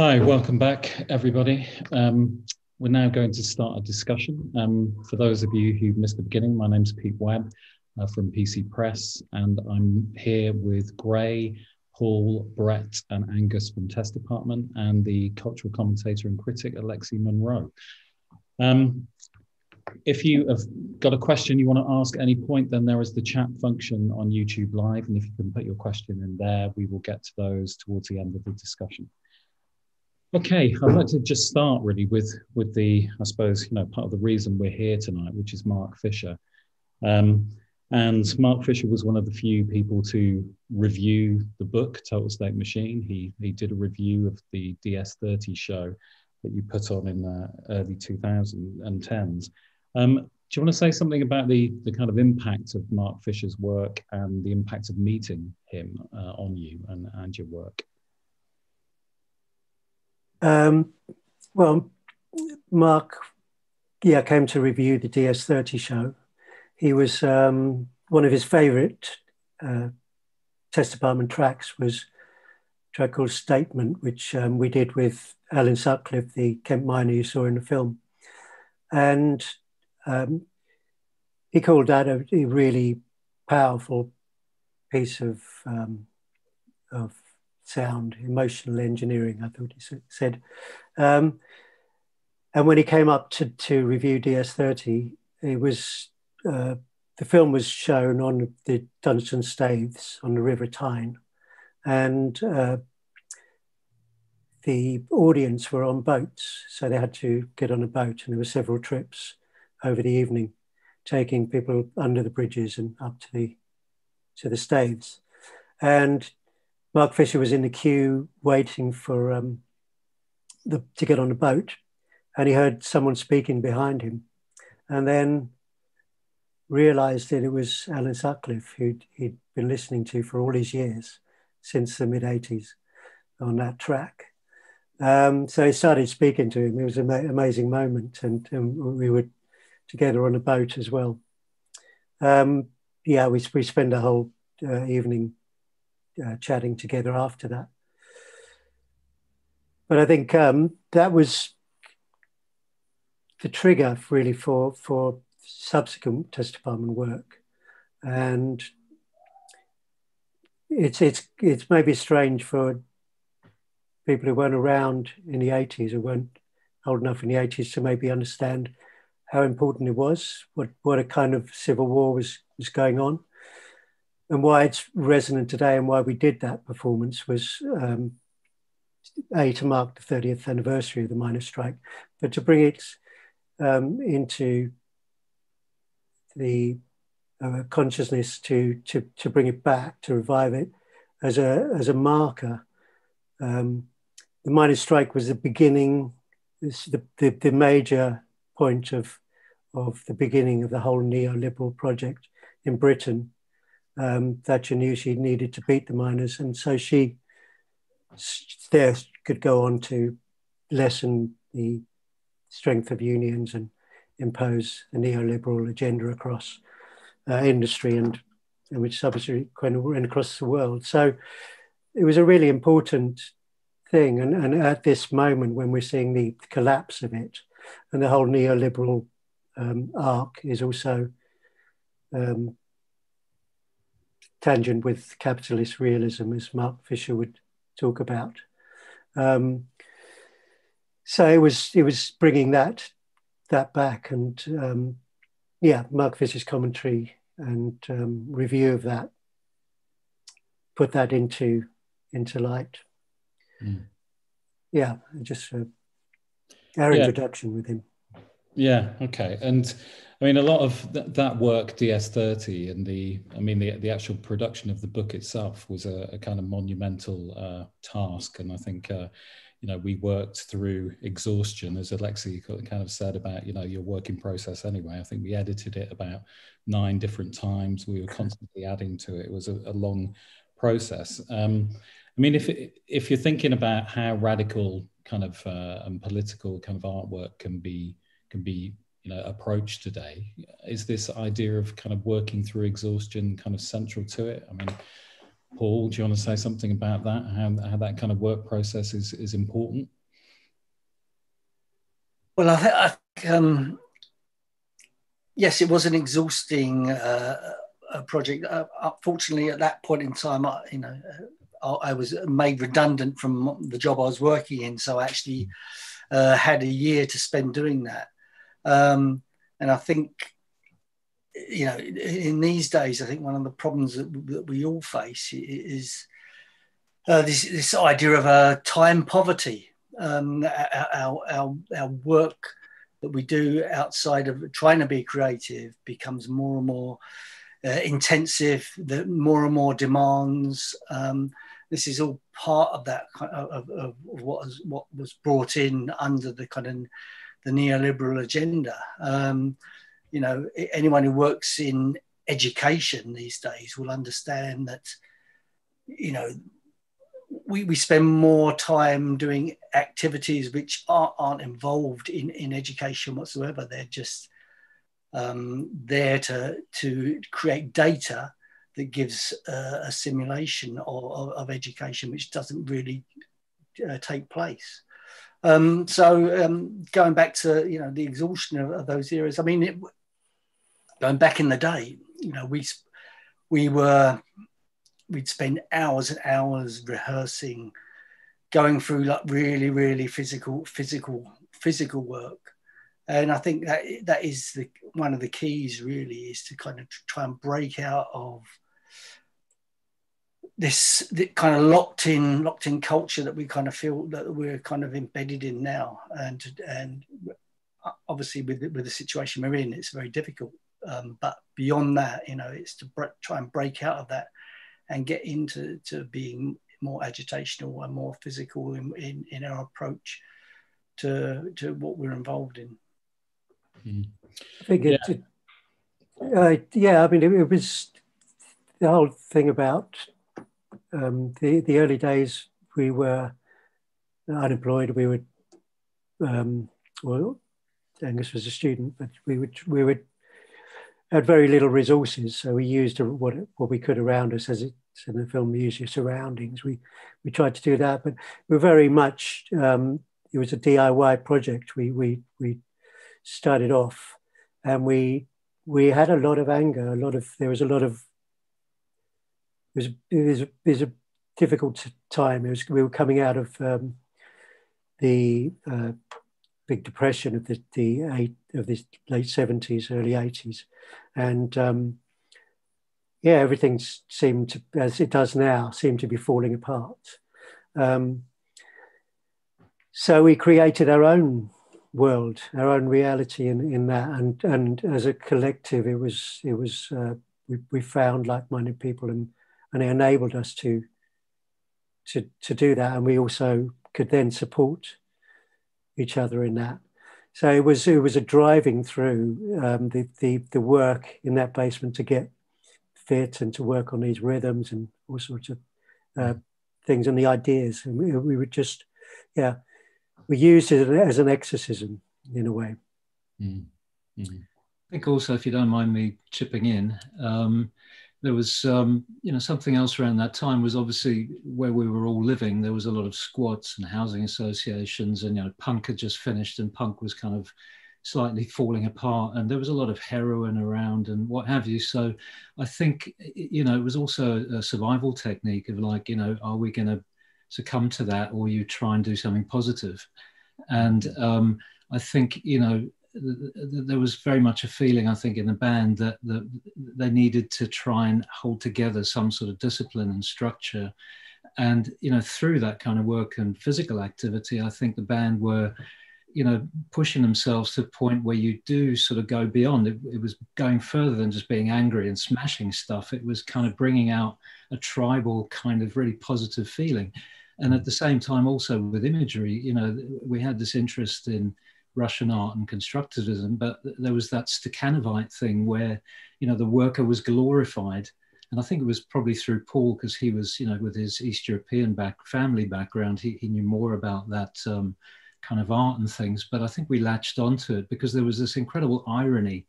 Hi, welcome back, everybody. Um, we're now going to start a discussion. Um, for those of you who missed the beginning, my name's Pete Webb uh, from PC Press, and I'm here with Gray, Paul, Brett, and Angus from Test Department, and the cultural commentator and critic Alexei Monroe. Um, if you have got a question you want to ask at any point, then there is the chat function on YouTube Live, and if you can put your question in there, we will get to those towards the end of the discussion. Okay, I'd like to just start really with with the, I suppose, you know, part of the reason we're here tonight, which is Mark Fisher. Um, and Mark Fisher was one of the few people to review the book Total State Machine. He he did a review of the DS30 show that you put on in the early 2010s. Um, do you want to say something about the the kind of impact of Mark Fisher's work and the impact of meeting him uh, on you and and your work? Um, well, Mark, yeah, came to review the DS30 show. He was um, one of his favourite uh, test department tracks was a track called Statement, which um, we did with Alan Sutcliffe, the Kent miner you saw in the film. And um, he called that a, a, really powerful piece of, um, of sound, emotional engineering, I thought he said. Um, and when he came up to, to review DS30, it was uh, the film was shown on the Dunstan Staithes on the River Tyne, and uh, the audience were on boats, so they had to get on a boat, and there were several trips over the evening, taking people under the bridges and up to the to the Staithes. And Mark Fisher was in the queue waiting for um, the, to get on a boat, and he heard someone speaking behind him, and then realised that it was Alan Sutcliffe, who he'd been listening to for all his years since the mid '80s on that track. Um, so he started speaking to him. It was an amazing moment, and, and, we were together on a boat as well. Um, yeah, we, we spent a whole uh, evening uh, chatting together after that. But I think um, that was the trigger really for for subsequent test department work, and it's it's it's maybe strange for people who weren't around in the 80s or weren't old enough in the 80s to maybe understand how important it was, what what a kind of civil war was was going on and why it's resonant today and why we did that performance was um, a to mark the 30th anniversary of the miners' strike, but to bring it um, into the uh, consciousness to, to to bring it back to revive it as a as a marker. Um, the miners' strike was the beginning, the, the, the major point of of the beginning of the whole neoliberal project in Britain um, Thatcher knew she needed to beat the miners, and so she there could go on to lessen the strength of unions and impose a neoliberal agenda across uh, industry and, and which subsequently went across the world. So it was a really important thing. And, and at this moment, when we're seeing the collapse of it, and the whole neoliberal um, arc is also um, tangent with capitalist realism, as Mark Fisher would talk about. Um, so it was it was bringing that that back, and um, yeah, Mark Fisher's commentary and um, review of that put that into into light. Mm. Yeah, just uh, our yeah. introduction with him. Yeah. Okay. And I mean, a lot of th- that work, DS30, and the, I mean, the, the actual production of the book itself was a, a kind of monumental uh, task. And I think, uh, you know, we worked through exhaustion, as Alexei kind of said about, you know, your working process anyway. I think we edited it about nine different times. We were constantly adding to it. It was a, a long process. Um, I mean, if if you're thinking about how radical kind of uh, and political kind of artwork can be can be you know approach today is this idea of kind of working through exhaustion kind of central to it i mean Paul, do you want to say something about that? How, how that kind of work process is, is important? Well, I, th- I think, um, yes, it was an exhausting uh, project. Uh, unfortunately, at that point in time, I, you know, uh, I, I, was made redundant from the job I was working in, so I actually uh, had a year to spend doing that. Um, and I think you know, in these days, I think one of the problems that, that we all face is uh, this, this idea of uh, time poverty. Um, our, our, our work that we do outside of trying to be creative becomes more and more uh, intensive, the more and more demands. Um, this is all part of that of, of, what, was, what was brought in under the kind of the neoliberal agenda. Um, you know, anyone who works in education these days will understand that, you know, we, we spend more time doing activities which aren't, aren't involved in, in education whatsoever. They're just um, there to, to create data that gives uh, a simulation of, of, education which doesn't really uh, take place. Um, so um, going back to you know the exhaustion of, of those areas, I mean, it, going back in the day, you know, we we were we'd spend hours and hours rehearsing, going through like really really physical physical physical work, and I think that that is the one of the keys really is to kind of try and break out of this, this kind of locked in locked in culture that we kind of feel that we're kind of embedded in now and and obviously with with the situation we're in it's very difficult um, but beyond that, you know, it's to try and break out of that and get into to being more agitational and more physical in, in, in our approach to to what we're involved in. Mm. I think yeah. it, uh, yeah, I mean, it, it, was the whole thing about um, the the early days. We were unemployed. We were um, well, Angus was a student, but we would we would had very little resources, so we used what what we could around us, as it's in the film, use your surroundings. We we tried to do that, but we're very much um, it was a DIY project. We we we started off, and we we had a lot of anger. A lot of there was a lot of was it was, it was a difficult time. It was we were coming out of um, the uh, big depression of the, the eight, of the late 70s, early 80s. And um, yeah, everything seemed to, as it does now, seemed to be falling apart. Um, so we created our own world, our own reality in, in that. And, and as a collective, it was, it was uh, we, we found like-minded people and, and it enabled us to, to, to do that. And we also could then support each other in that. So it was it was a driving through um, the, the the work in that basement to get fit and to work on these rhythms and all sorts of uh, things and the ideas. And we, we would just, yeah, we used it as an exorcism in a way. Mm. Mm. I think also, if you don't mind me chipping in, um, there was um, you know something else around that time was obviously where we were all living there was a lot of squats and housing associations and you know punk had just finished and punk was kind of slightly falling apart and there was a lot of heroin around and what have you. So i think you know it was also a survival technique of like you know are we going to succumb to that or you try and do something positive? And um, i think you know there was very much a feeling, I think, in the band that, they needed to try and hold together some sort of discipline and structure. And you know, through that kind of work and physical activity, I think the band were, you know, pushing themselves to a point where you do sort of go beyond. It, it was going further than just being angry and smashing stuff. It was kind of bringing out a tribal kind of really positive feeling. And at the same time, also with imagery, you know, we had this interest in Russian art and constructivism, but there was that Stakhanovite thing where, you know, the worker was glorified. And I think it was probably through Paul because he was, you know, with his East European back family background, he, he knew more about that um, kind of art and things. But I think we latched onto it because there was this incredible irony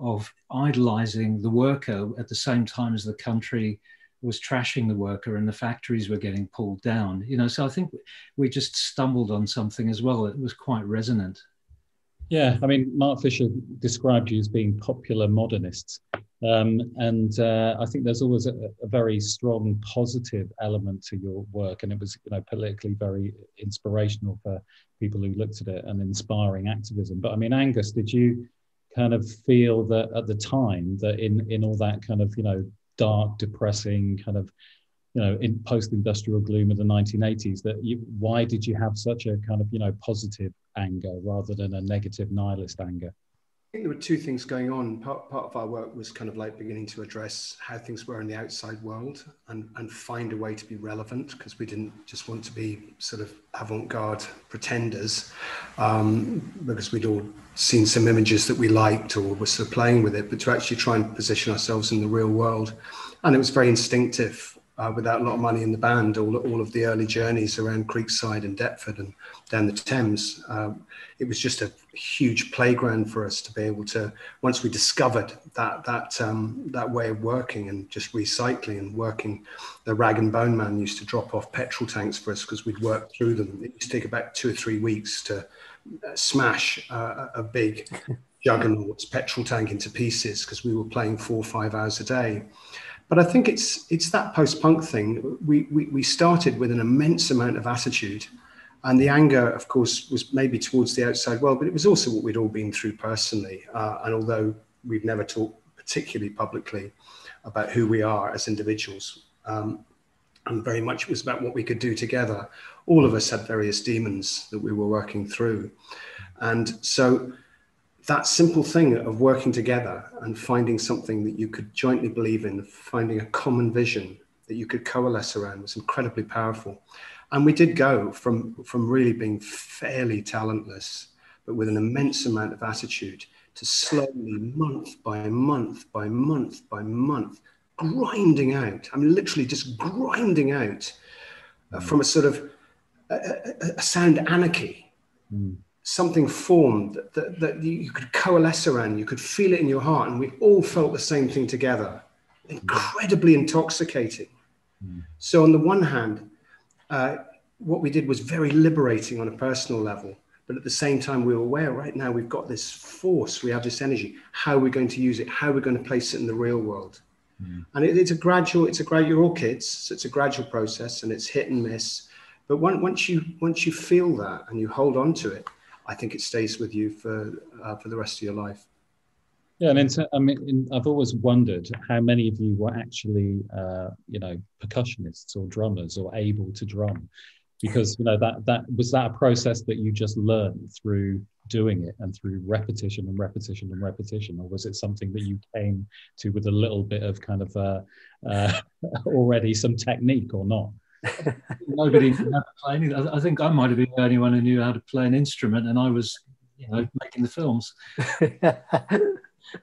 of idolizing the worker at the same time as the country was trashing the worker and the factories were getting pulled down. You know, so I think we just stumbled on something as well that was quite resonant. Yeah, I mean, Mark Fisher described you as being popular modernists. Um, and uh, I think there's always a, a, very strong positive element to your work, and it was, you know, politically very inspirational for people who looked at it and inspiring activism. But I mean, Angus, did you kind of feel that at the time that in in all that kind of you know dark, depressing kind of you know in post-industrial gloom of the 1980s that you, why did you have such a kind of you know positive anger rather than a negative nihilist anger I think there were two things going on. Part, part of our work was kind of like beginning to address how things were in the outside world and, and find a way to be relevant because we didn't just want to be sort of avant garde pretenders um, because we'd all seen some images that we liked or were sort of playing with it, but to actually try and position ourselves in the real world. And it was very instinctive uh, without a lot of money in the band, all, all of the early journeys around Creekside and Deptford and down the Thames. Um, it was just a huge playground for us to be able to, once we discovered that, that, um, that way of working and just recycling and working, the rag and bone man used to drop off petrol tanks for us because we'd work through them. It used to take about two or three weeks to uh, smash uh, a big juggernaut's petrol tank into pieces because we were playing four or five hours a day. But I think it's it's that post-punk thing. We, we we started with an immense amount of attitude, and the anger, of course, was maybe towards the outside world, but it was also what we'd all been through personally. Uh, and although we've never talked particularly publicly about who we are as individuals, um, and very much it was about what we could do together. All of us had various demons that we were working through, and so that simple thing of working together and finding something that you could jointly believe in, finding a common vision that you could coalesce around was incredibly powerful. And we did go from, from really being fairly talentless, but with an immense amount of attitude, to slowly, month by month by month by month, grinding out. I mean, literally just grinding out uh, from a sort of a, a, a sound anarchy. Mm something formed that, that, that, you could coalesce around, you could feel it in your heart, and we all felt the same thing together. Incredibly intoxicating. Mm. So, on the one hand, uh, what we did was very liberating on a personal level, but at the same time, we were aware right now we've got this force, we have this energy. How are we going to use it? How are we going to place it in the real world? Mm. And it, it's a gradual, it's a gradual, you're all kids, so it's a gradual process and it's hit and miss. But once you once you feel that and you hold on to it, I think it stays with you for uh, for the rest of your life. Yeah, and I mean, I've always wondered how many of you were actually, uh, you know, percussionists or drummers or able to drum, because you know that that was that a process that you just learned through doing it and through repetition and repetition and repetition, or was it something that you came to with a little bit of kind of uh, uh already some technique or not? Nobody knew how to play anything. I think I might have been the only one who knew how to play an instrument, and I was, you know, making the films. it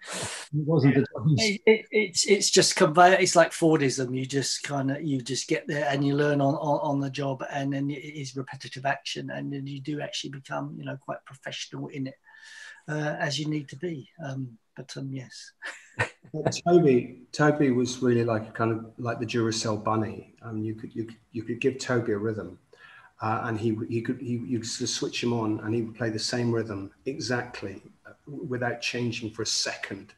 wasn't the it, it, it's it's just convey it's like fordism you just kind of you just get there and you learn on, on, on the job and then it is repetitive action and then you do actually become you know quite professional in it uh, as you need to be um, but um, yes. Toby, Toby was really like a kind of like the Duracell bunny. Um, you could you could, you could give Toby a rhythm, uh, and he he could he you could switch him on, and he would play the same rhythm exactly uh, without changing for a second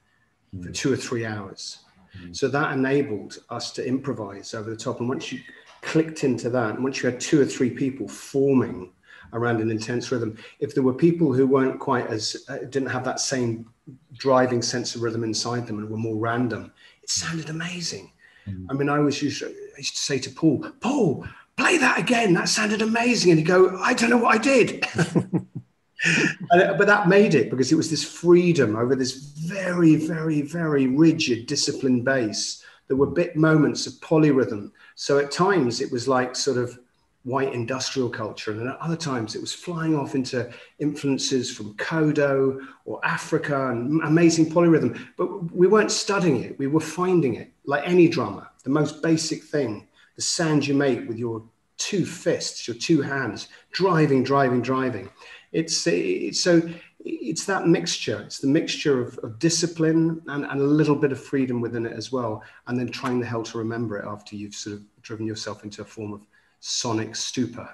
mm. for two or three hours. Mm. So that enabled us to improvise over the top. And once you clicked into that, and once you had two or three people forming around an intense rhythm. If there were people who weren't quite as uh, didn't have that same driving sense of rhythm inside them and were more random, it sounded amazing. Mm. I mean, I was used I used to say to Paul, Paul, play that again. That sounded amazing. And he'd go, I don't know what I did. But that made it because it was this freedom over this very, very, very rigid, disciplined base. There were bit moments of polyrhythm. So at times it was like sort of white industrial culture. And at other times it was flying off into influences from Kodo or Africa and amazing polyrhythm. But we weren't studying it, we were finding it like any drummer. The most basic thing, the sound you make with your two fists, your two hands, driving, driving, driving. It's, it's so it's that mixture. It's the mixture of, of discipline and, and, a little bit of freedom within it as well. And then trying the hell to remember it after you've sort of driven yourself into a form of sonic stupor.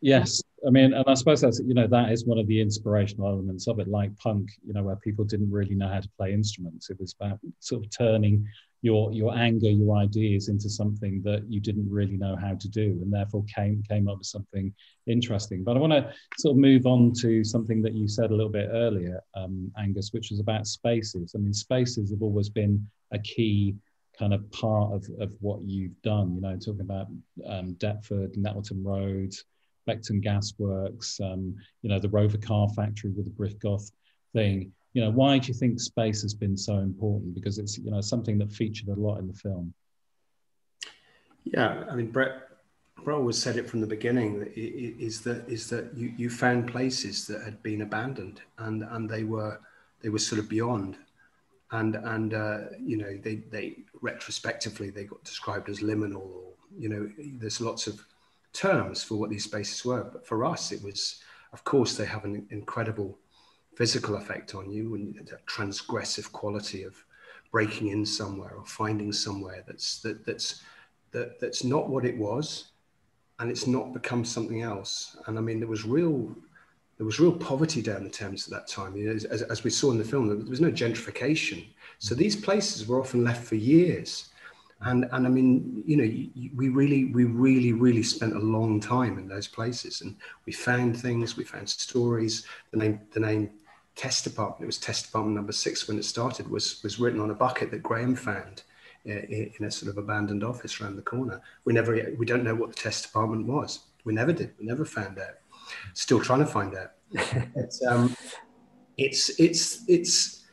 Yes. I mean, and I suppose that's, you know, that is one of the inspirational elements of it, like punk, you know, where people didn't really know how to play instruments. It was about sort of turning your your anger, your ideas into something that you didn't really know how to do, and therefore came came up with something interesting. But I want to sort of move on to something that you said a little bit earlier, um, Angus, which was about spaces. I mean, spaces have always been a key kind of part of, of what you've done. You know, talking about um, Deptford, Nettleton Road, Beckton Gasworks, um, you know, the Rover Car Factory with the Brith Gof thing you know, why do you think space has been so important? Because it's, you know, something that featured a lot in the film. Yeah, I mean, Brett, Brett always said it from the beginning. Is that is that you, you found places that had been abandoned and and they were they were sort of beyond, and and uh, you know they they retrospectively they got described as liminal or you know there's lots of terms for what these spaces were, but for us it was of course they have an incredible physical effect on you and that transgressive quality of breaking in somewhere or finding somewhere that's that, that's that, that's not what it was and it's not become something else and i mean there was real there was real poverty down the Thames at that time. You know, as, as, we saw in the film, there was no gentrification. So these places were often left for years. And, and I mean, you know, we really, we really, really spent a long time in those places, and we found things, we found stories. The name, the name test department, it was test department number six when it started, was, was written on a bucket that Graham found in, in a sort of abandoned office around the corner. We never, we don't know what the test department was. We never did. We never found out. Still trying to find out. it's, um, it's, it's, it's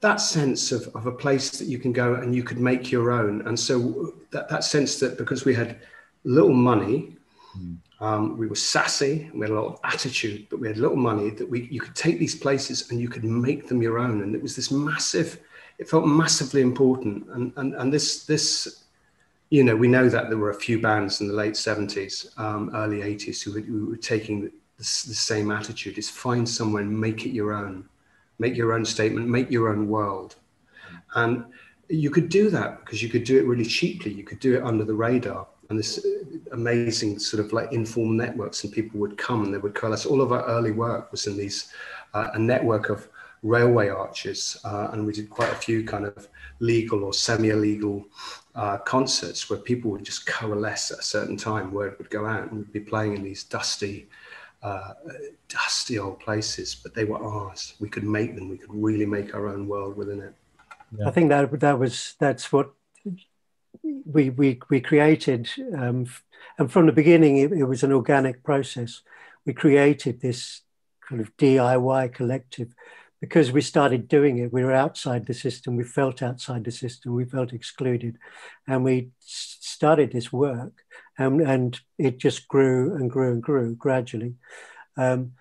that sense of, of a place that you can go and you could make your own. And so that, that sense that because we had little money, mm. Um, we were sassy, we had a lot of attitude, but we had little money that we you could take these places and you could make them your own. And it was this massive, it felt massively important. And and and this this, you know, we know that there were a few bands in the late seventies, um, early eighties who, who, were taking the, the, same attitude: is find somewhere and make it your own, make your own statement, make your own world, and you could do that because you could do it really cheaply. You could do it under the radar and this amazing sort of like informal networks and people would come and they would coalesce. All of our early work was in these, uh, a network of railway arches uh, and we did quite a few kind of legal or semi-illegal uh, concerts where people would just coalesce at a certain time where it would go out and we'd be playing in these dusty, uh, dusty old places, but they were ours. We could make them. We could really make our own world within it. Yeah. I think that that was that's what we we we created, um, and from the beginning, it, it, was an organic process. We created this kind of DIY collective because we started doing it. We were outside the system. We felt outside the system. We felt excluded, and we started this work, and and it just grew and grew and grew gradually. Um,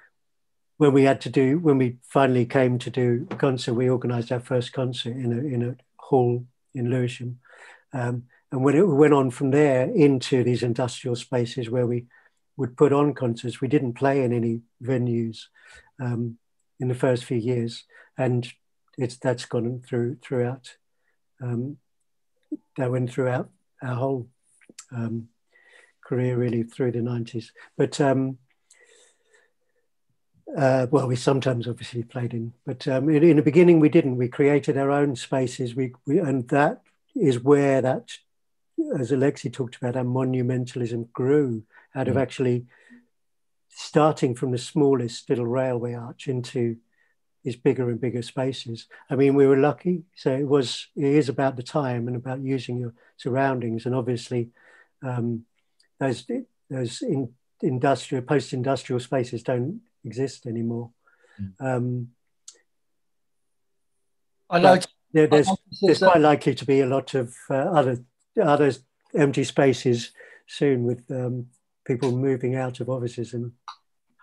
when we had to do, when we finally came to do concert, we organised our first concert in a in a hall in Lewisham. Um, and when it went on from there into these industrial spaces where we would put on concerts, we didn't play in any venues um, in the first few years, and it's that's gone through throughout. Um, that went throughout our whole um, career, really through the nineties. But um, uh, well, we sometimes obviously played in, but um, in, in, the beginning we didn't. We created our own spaces. We, we and that is where that as Alexei talked about, how monumentalism grew out of mm. actually starting from the smallest little railway arch into these bigger and bigger spaces. I mean, we were lucky. So it was, it is about the time and about using your surroundings. And obviously, um, those, those in, industrial, post-industrial spaces don't exist anymore. Mm. Um, I know. there's, there's quite likely to be a lot of uh, other other empty spaces soon with um, people moving out of offices and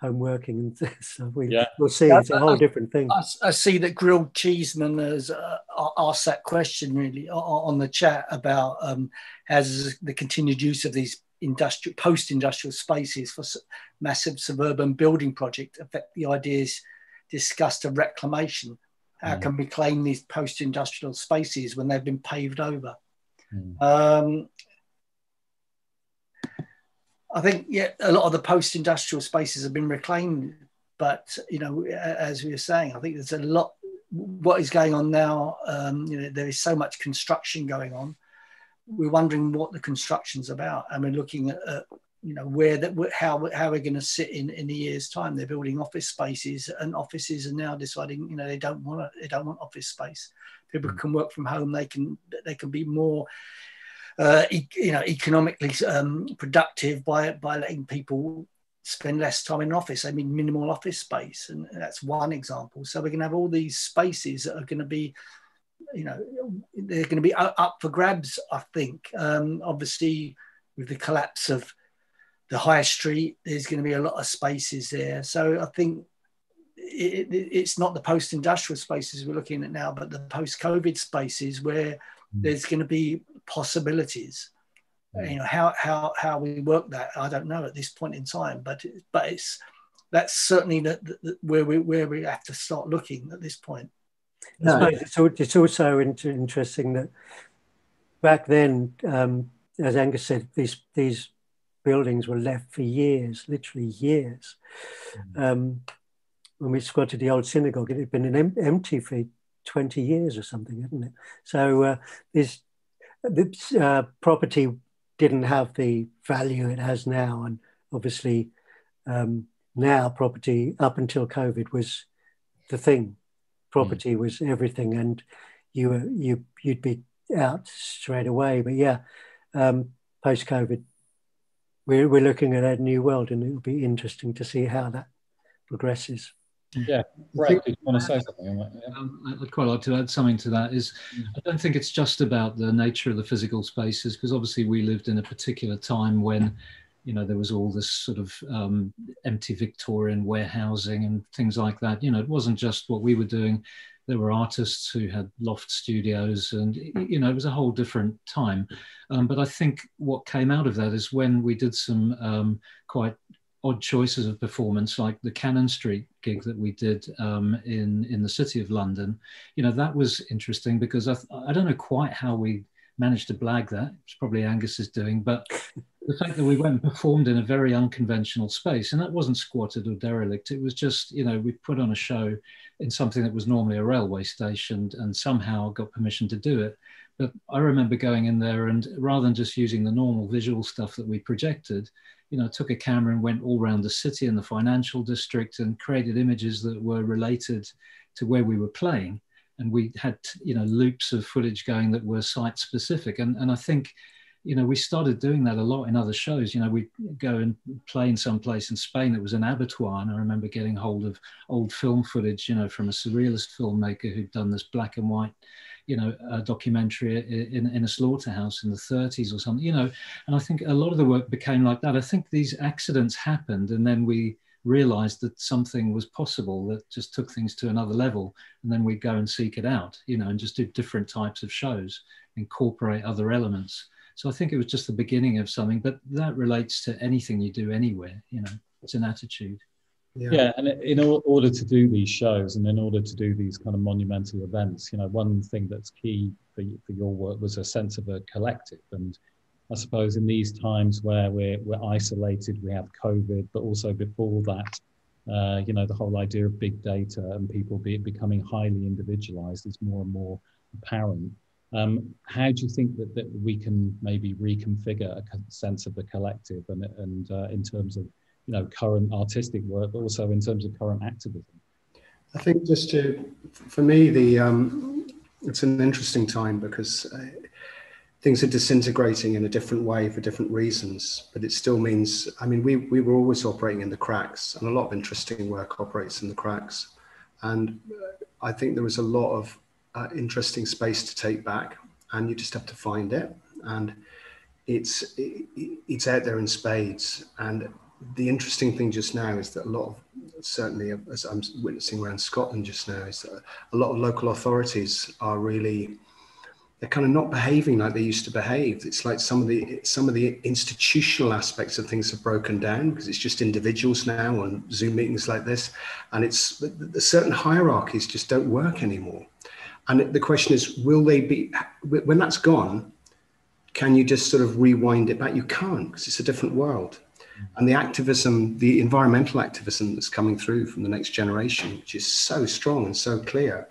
home working and stuff. We, yeah. We'll see. It's a whole different thing. I, I see that Grilled Cheeseman has uh, asked that question really on the chat about um, has the continued use of these industrial post-industrial spaces for massive suburban building project affect the ideas discussed of reclamation. How Mm. can we claim these post-industrial spaces when they've been paved over? Mm. Um, I think yeah, a lot of the post-industrial spaces have been reclaimed, but you know, as we were saying, I think there's a lot. What is going on now? Um, you know, there is so much construction going on. We're wondering what the construction's about, and we're looking at, at you know where that how how we're going to sit in in a year's time. They're building office spaces, and offices are now deciding you know they don't want to, they don't want office space. People can work from home. They can they can be more uh, e- you know, economically um, productive by by letting people spend less time in office. I mean, minimal office space, and that's one example. So we're going to have all these spaces that are going to be, you know, they're going to be up for grabs. I think, um, obviously, with the collapse of the high street, there's going to be a lot of spaces there. So I think. It, it, it's not the post-industrial spaces we're looking at now, but the post-COVID spaces where there's going to be possibilities you know how how how we work that i don't know at this point in time but but it's that's certainly the, the, where we where we have to start looking at this point I suppose it's, al- it's also interesting that back then, um, as Angus said, these these buildings were left for years, literally years. Um, when we squatted the old synagogue, it had been an em- empty for 20 years or something, hadn't it? So uh, this, this uh, property didn't have the value it has now. And obviously um, now property up until COVID was the thing. Property was everything and you were, you, you'd be out straight away. But yeah, um, post COVID, we're, we're looking at a new world and it'll be interesting to see how that progresses. Yeah, right. did you want to say something? Yeah. Um, I'd quite like to add something to that. Is I don't think it's just about the nature of the physical spaces because obviously we lived in a particular time when, you know, there was all this sort of um, empty Victorian warehousing and things like that. You know, it wasn't just what we were doing. There were artists who had loft studios, and you know, it was a whole different time. Um, but I think what came out of that is when we did some um, quite odd choices of performance, like the Cannon Street gig that we did um, in in the city of London. You know, that was interesting because I, I don't know quite how we managed to blag that. It's probably Angus is doing, but the fact that we went and performed in a very unconventional space, and that wasn't squatted or derelict. It was just, you know, we put on a show in something that was normally a railway station, and somehow got permission to do it. But I remember going in there, and rather than just using the normal visual stuff that we projected, you know, took a camera and went all around the city and the financial district and created images that were related to where we were playing. And we had, you know, loops of footage going that were site specific. And, and I think, you know, we started doing that a lot in other shows. You know, we go and play in some place in Spain that was an abattoir. And I remember getting hold of old film footage, you know, from a surrealist filmmaker who'd done this black and white you know, a documentary in, in a slaughterhouse in the 30s or something, you know, and I think a lot of the work became like that. I think these accidents happened and then we realized that something was possible that just took things to another level. And then we'd go and seek it out, you know, and just do different types of shows, incorporate other elements. So I think it was just the beginning of something, but that relates to anything you do anywhere, you know, it's an attitude. Yeah. yeah, and in order to do these shows and in order to do these kind of monumental events, you know, one thing that's key for, for your work was a sense of a collective. And I suppose in these times where we're, we're isolated, we have COVID, but also before that, uh, you know, the whole idea of big data and people be, becoming highly individualized is more and more apparent. Um, how do you think that, that we can maybe reconfigure a sense of the collective and, and uh, in terms of you know current artistic work, but also in terms of current activism. I think just to, for me, the um, it's an interesting time because uh, things are disintegrating in a different way for different reasons. But it still means, I mean, we we were always operating in the cracks, and a lot of interesting work operates in the cracks. And I think there is a lot of uh, interesting space to take back, and you just have to find it. And it's it, it's out there in spades, and the interesting thing just now is that a lot of certainly as I'm witnessing around Scotland just now is that a lot of local authorities are really they're kind of not behaving like they used to behave. It's like some of the some of the institutional aspects of things have broken down because it's just individuals now on Zoom meetings like this, and it's certain hierarchies just don't work anymore. And the question is, will they be when that's gone? Can you just sort of rewind it back? You can't because it's a different world. And the activism, the environmental activism that's coming through from the next generation, which is so strong and so clear,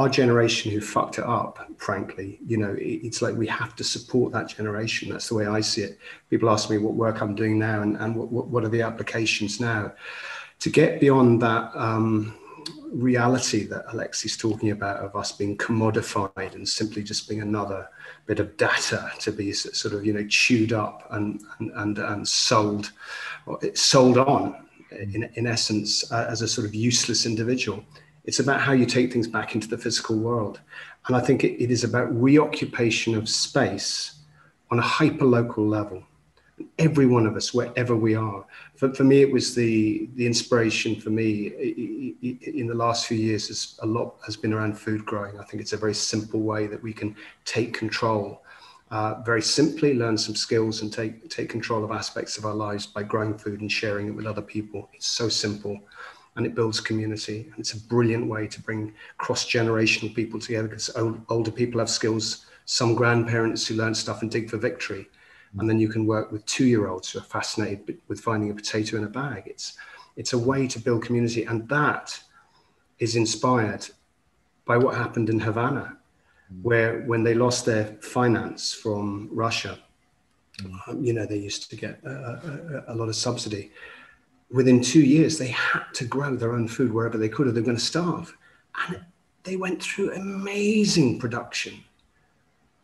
our generation who fucked it up, frankly, you know, it's like we have to support that generation. That's the way I see it. People ask me what work I'm doing now and, and what, what are the applications now. To get beyond that um, reality that Alexei's talking about of us being commodified and simply just being another bit of data to be sort of, you know, chewed up and, and, and, and sold, sold on in, in essence uh, as a sort of useless individual it's about how you take things back into the physical world. And I think it, it is about reoccupation of space on a hyper local level. Every one of us, wherever we are. For, for me, it was the, the inspiration for me in the last few years is a lot has been around food growing. I think it's a very simple way that we can take control uh, very simply learn some skills and take take control of aspects of our lives by growing food and sharing it with other people. It's so simple and it builds community. And it's a brilliant way to bring cross generational people together because old, older people have skills, some grandparents who learn stuff and dig for victory. And then you can work with two year olds who are fascinated with finding a potato in a bag. It's, it's a way to build community. And that is inspired by what happened in Havana, where when they lost their finance from Russia, um, you know, they used to get a, a, a lot of subsidy within two years, they had to grow their own food wherever they could, or they're going to starve. And they went through amazing production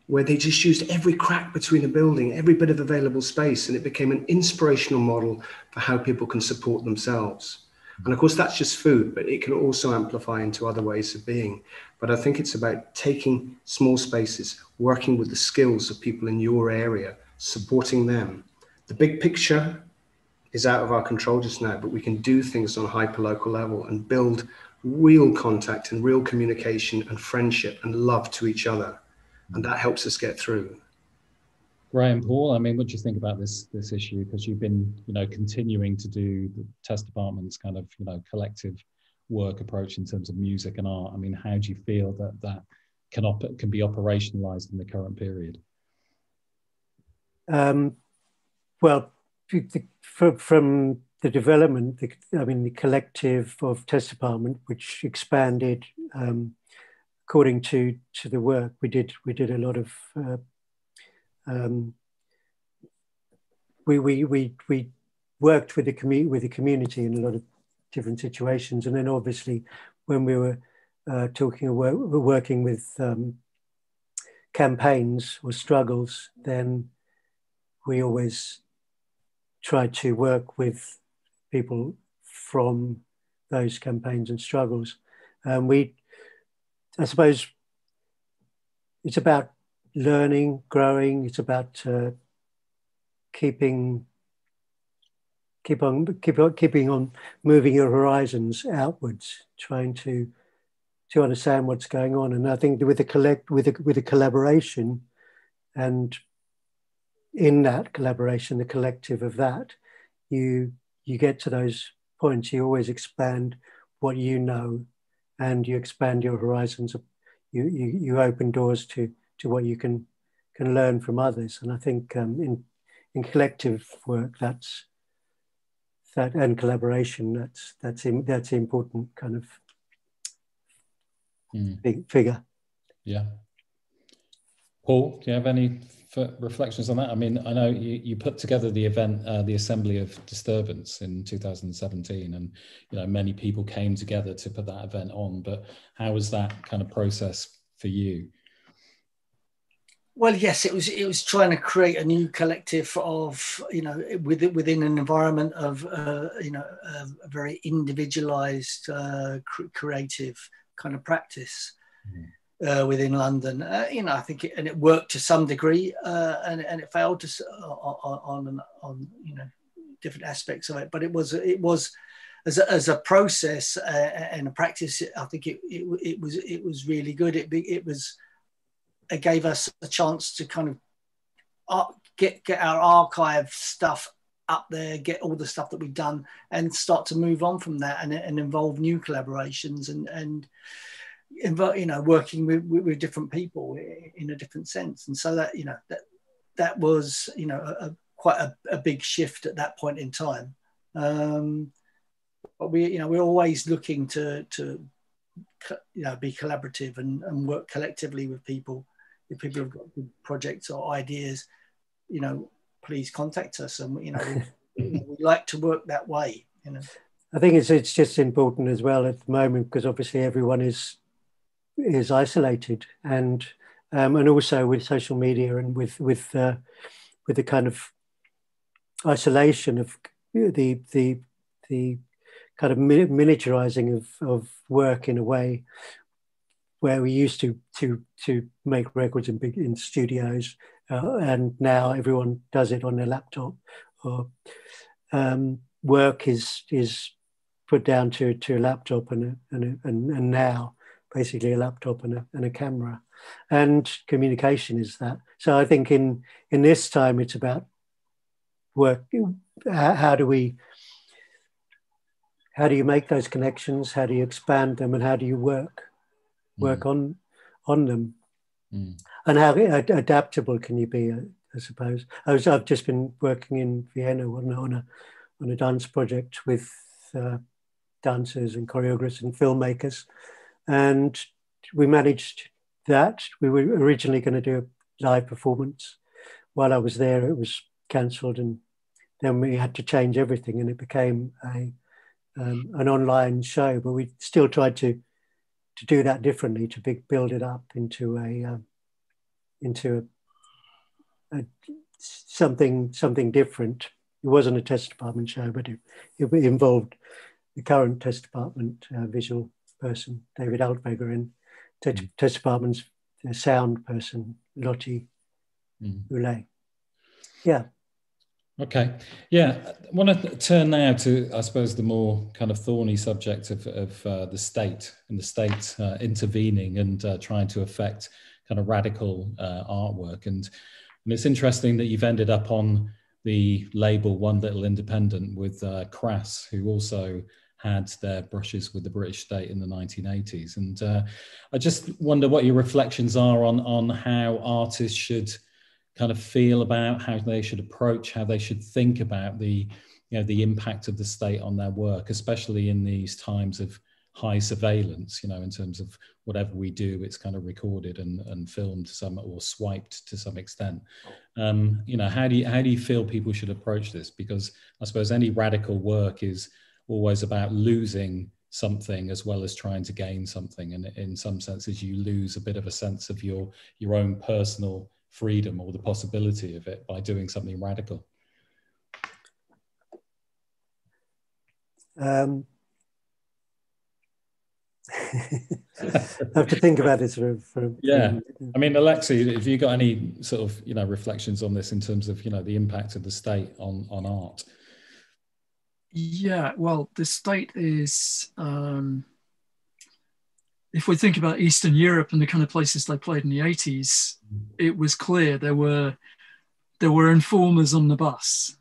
where they just used every crack between a building, every bit of available space, and it became an inspirational model for how people can support themselves. And of course, that's just food, but it can also amplify into other ways of being. But I think it's about taking small spaces, working with the skills of people in your area, supporting them. The big picture is out of our control just now, but we can do things on a hyper local level and build real contact and real communication and friendship and love to each other. And that helps us get through. Graham Paul, I mean, what do you think about this this issue? Because you've been, you know, continuing to do the test department's kind of, you know, collective work approach in terms of music and art. I mean, how do you feel that that can op- can be operationalized in the current period? Um, well, from, the development, I mean, the collective of test department, which expanded um, according to to the work we did. We did a lot of. Uh, um, we, we, we, we worked with the community with the community in a lot of different situations, and then obviously when we were uh, talking about working with um, campaigns or struggles, then we always tried to work with people from those campaigns and struggles. Um, we, I suppose, it's about learning, growing. It's about uh, keeping, keep on, keep on, keeping on moving your horizons outwards, trying to to understand what's going on. And I think with the collect, with a, with a collaboration, and in that collaboration, the collective of that, you you get to those points. You always expand what you know, and you expand your horizons. You you, you open doors to to what you can can learn from others. And I think um, in in collective work, that's that and collaboration. That's that's in, that's important kind of mm. big figure. Yeah. Paul, do you have any reflections on that? I mean, I know you, you put together the event, uh, the Assembly of Disturbance in 2017, and you know many people came together to put that event on. But how was that kind of process for you? Well, yes, it was. It was trying to create a new collective of you know within within an environment of uh, you know a, very individualized, uh, creative kind of practice. Mm uh, within London. Uh, you know, I think it, and it worked to some degree, uh, and and it failed to on, on on you know different aspects of it. But it was it was as a, as a process uh, and a practice. I think it, it, it was it was really good. It it was it gave us a chance to kind of uh, get get our archive stuff up there, get all the stuff that we've done, and start to move on from that and, and involve new collaborations and and you know working with, with, different people in a different sense. And so that you know that that was you know a, a quite a, a, big shift at that point in time. Um, but we you know we're always looking to to you know be collaborative and, and work collectively with people. If people have got good projects or ideas, you know please contact us. And you know, we, we like to work that way. You know. I think it's it's just important as well at the moment because obviously everyone is is isolated and um, and also with social media and with with uh, with the kind of isolation of the the the kind of miniaturizing of, of work in a way where we used to to to make records in big in studios uh, and now everyone does it on their laptop. Or um, work is is put down to to a laptop and a, and, a, and, and now basically a laptop and a, and a camera, and communication is that. So I think in in this time it's about work. How do we how do you make those connections? How do you expand them, and how do you work work mm. on on them? Mm and how adaptable can you be? I suppose I was. I've just been working in Vienna on, on a on a dance project with uh, dancers and choreographers and filmmakers, and we managed that. We were originally going to do a live performance. While I was there, it was cancelled, and then we had to change everything, and it became a um, an online show. But we still tried to to do that differently to big, build it up into a um, into a, a, something something different. It wasn't a test department show, but it, it involved the current test department uh, visual person, David Altweger, and test, mm. test department's sound person, Lottie mm. Yeah. Okay. Yeah. I want to turn now to, I suppose, the more kind of thorny subject of, of uh, the state and the state uh, intervening and uh, trying to affect kind of radical uh, artwork. And, and it's interesting that you've ended up on the label One Little Independent with uh, Crass, who also had their brushes with the British state in the 1980s. And uh, I just wonder what your reflections are on, on how artists should kind of feel about how they should approach, how they should think about the, you know, the impact of the state on their work, especially in these times of high surveillance, you know, in terms of whatever we do, it's kind of recorded and, and filmed to some or swiped to some extent. Um, you know, how do you how do you feel people should approach this? Because I suppose any radical work is always about losing something as well as trying to gain something. And in some senses, you lose a bit of a sense of your your own personal freedom or the possibility of it by doing something radical. Um, I have to think about it for, for yeah. I mean, Alexei, have you got any sort of you know reflections on this in terms of you know the impact of the state on on art? Yeah, well, the state is. Um, if we think about Eastern Europe and the kind of places they played in the 80s, it was clear there were there were informers on the bus.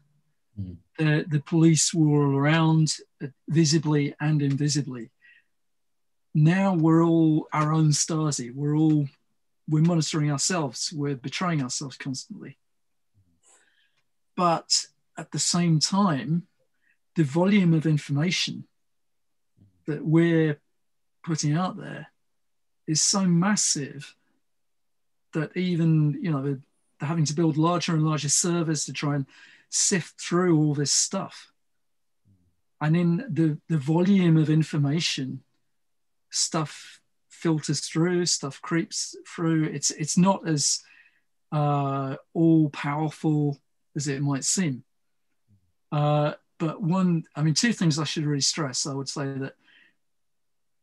Mm. The, the police were all around, uh, visibly and invisibly now we're all our own Stasi. We're all we're monitoring ourselves. We're betraying ourselves constantly. But at the same time, the volume of information that we're putting out there is so massive that even you know they're, having to build larger and larger servers to try and sift through all this stuff and in the the volume of information stuff filters through, stuff creeps through. It's it's not as uh, all powerful as it might seem. Uh, but one, I mean, two things I should really stress. I would say that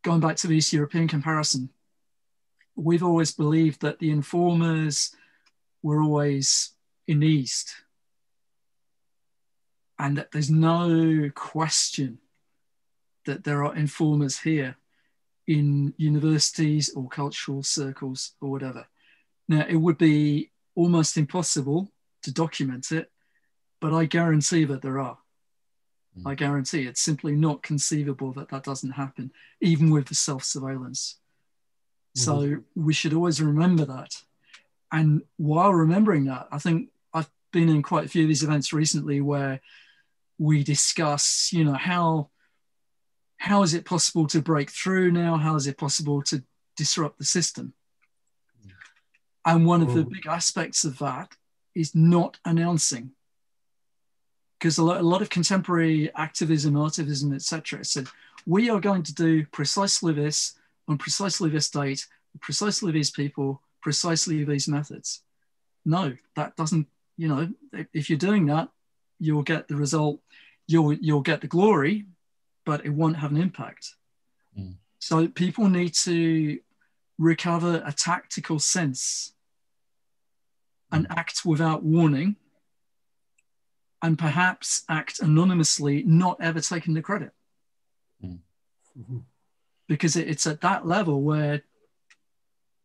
going back to the East European comparison, we've always believed that the informers were always in the East, and that there's no question that there are informers here in universities or cultural circles or whatever. Now, it would be almost impossible to document it, but I guarantee that there are. Mm. I guarantee it's simply not conceivable that that doesn't happen, even with the self surveillance. Mm-hmm. So we should always remember that. And while remembering that, I think I've been in quite a few of these events recently where we discuss, you know, how how is it possible to break through now? How is it possible to disrupt the system? And one of the big aspects of that is not announcing. Because a lot, a lot of contemporary activism, artivism, etc., said, we are going to do precisely this on precisely this date, precisely these people, precisely these methods. No, that doesn't, you know, if you're doing that, you'll get the result, you'll you'll get the glory, but it won't have an impact. Mm. So people need to recover a tactical sense and mm. act without warning and perhaps act anonymously, not ever taking the credit. Mm. Mm-hmm. Because it, it's at that level where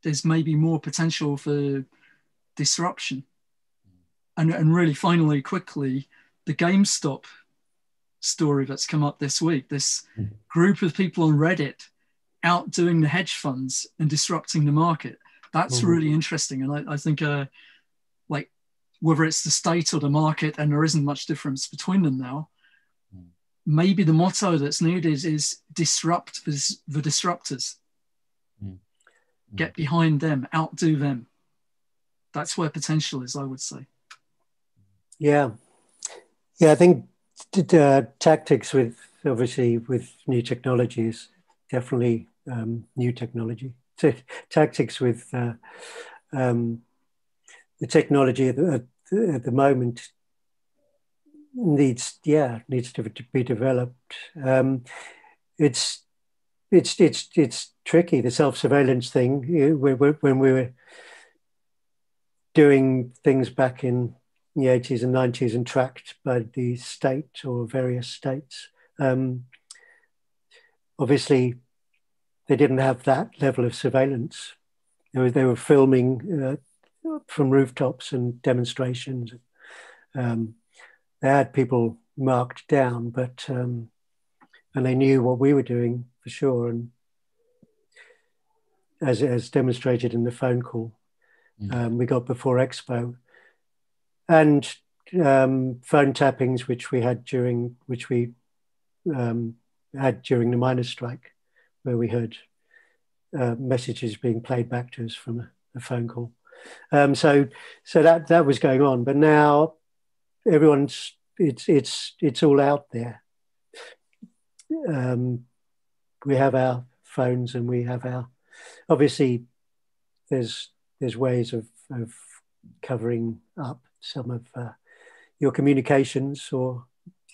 there's maybe more potential for disruption. And, and really, finally, quickly, the GameStop story that's come up this week this mm. group of people on Reddit outdoing the hedge funds and disrupting the market. That's mm-hmm. really interesting. And I, I think, uh, like, whether it's the state or the market, and there isn't much difference between them now, mm. maybe the motto that's needed is, is disrupt the, the disruptors. Mm. Get behind them, outdo them. That's where potential is, I would say. Yeah. Yeah, I think uh, tactics with obviously with new technologies, definitely um, new technology. T- tactics with uh, um, the technology at the, at the, moment needs yeah needs to be developed. Um, it's it's it's it's tricky the self surveillance thing. When we were doing things back in the 80s and 90s and tracked by the state or various states. Um, obviously, they didn't have that level of surveillance. They were, they were filming uh, from rooftops and demonstrations. Um, they had people marked down, but um, and they knew what we were doing for sure. And as as demonstrated in the phone call mm. um, we got before Expo, and um, phone tappings, which we had during which we um, had during the miners' strike, where we heard uh, messages being played back to us from a, a phone call. Um, so, so that that was going on, but now everyone's it's it's it's all out there. Um, we have our phones and we have our obviously there's there's ways of, of covering up some of uh, your communications or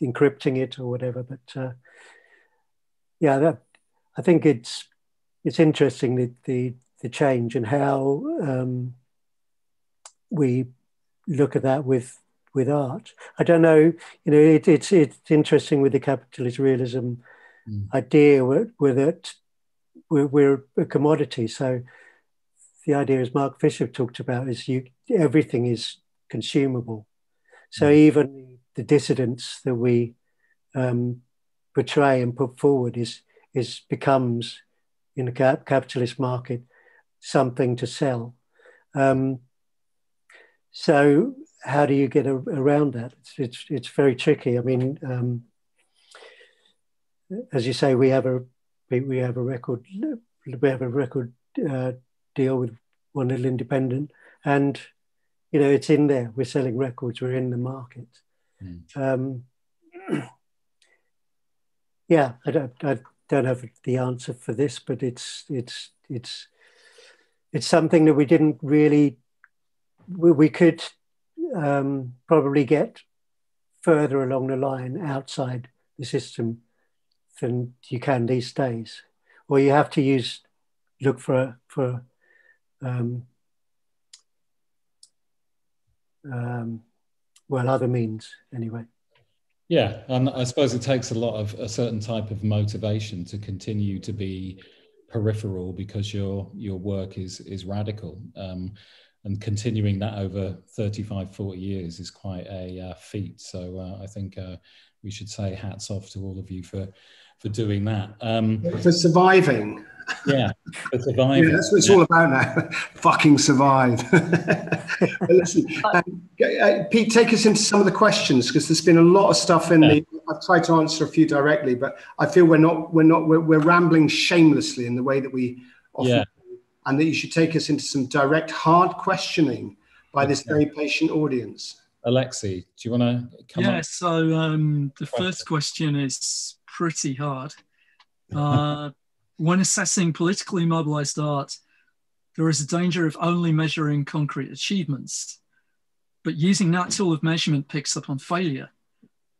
encrypting it or whatever. But uh, yeah, that I think it's it's interesting the the, the change and how um, we look at that with with art. I don't know, you know, it, it's it's interesting with the capitalist realism mm. idea with, with it. We're, we're, a commodity, so the idea, as Mark Fisher talked about, is you everything is consumable. So mm. even the dissidence that we um, portray and put forward is is becomes in the cap- capitalist market something to sell. Um, so how do you get a, around that? It's, it's, it's very tricky. I mean, um, as you say, we have a we have a record we have a record uh, deal with one little independent, and you know, it's in there. We're selling records. We're in the market. Mm. Um, yeah, I don't, I don't have the answer for this, but it's it's it's it's something that we didn't really. We, we could um, probably get further along the line outside the system than you can these days, or you have to use look for for um, um, well, other means anyway. Yeah, and I suppose it takes a lot of a certain type of motivation to continue to be peripheral because your your work is is radical. Um, and continuing that over 35, 40 years is quite a uh, feat. So uh, I think uh, we should say hats off to all of you for for doing that. Um, for surviving. Yeah, for surviving. yeah, that's what it's yeah. all about now. Fucking survive. listen, um, uh, Pete, take us into some of the questions because there's been a lot of stuff in yeah. the. I've tried to answer a few directly, but I feel we're not we're not we're, we're rambling shamelessly in the way that we often yeah and that you should take us into some direct, hard questioning by this very patient audience. Alexei, do you want to come Yeah, so um, the question. first question is pretty hard. Uh, when assessing politically mobilized art, there is a danger of only measuring concrete achievements, but using that tool of measurement picks up on failure.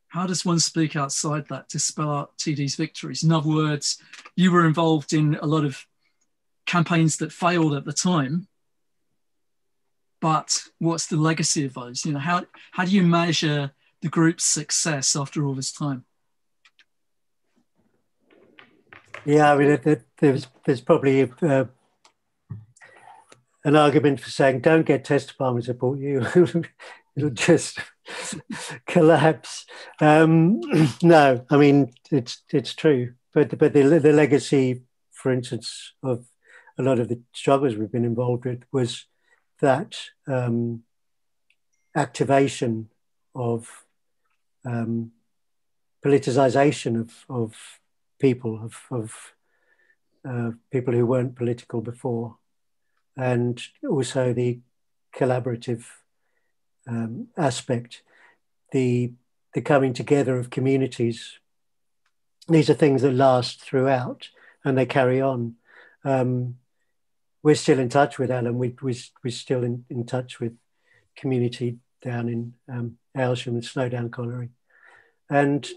How does one speak outside that to spell out TD's victories? In other words, you were involved in a lot of campaigns that failed at the time but what's the legacy of those? You know how how do you measure the group's success after all this time? Yeah i mean there's there's probably uh, an argument for saying don't get test department support you. It'll just collapse. Um, no i mean it's it's true. But but the, the legacy for instance of a lot of the struggles we've been involved with was that um, activation of um, politicization of, of people, of, of uh, people who weren't political before, and also the collaborative um, aspect, the, the coming together of communities. These are things that last throughout and they carry on. Um, we're still in touch with Alan. We, we, we're still in, in touch with community down in um, Aylesham and Snowdown Colliery. And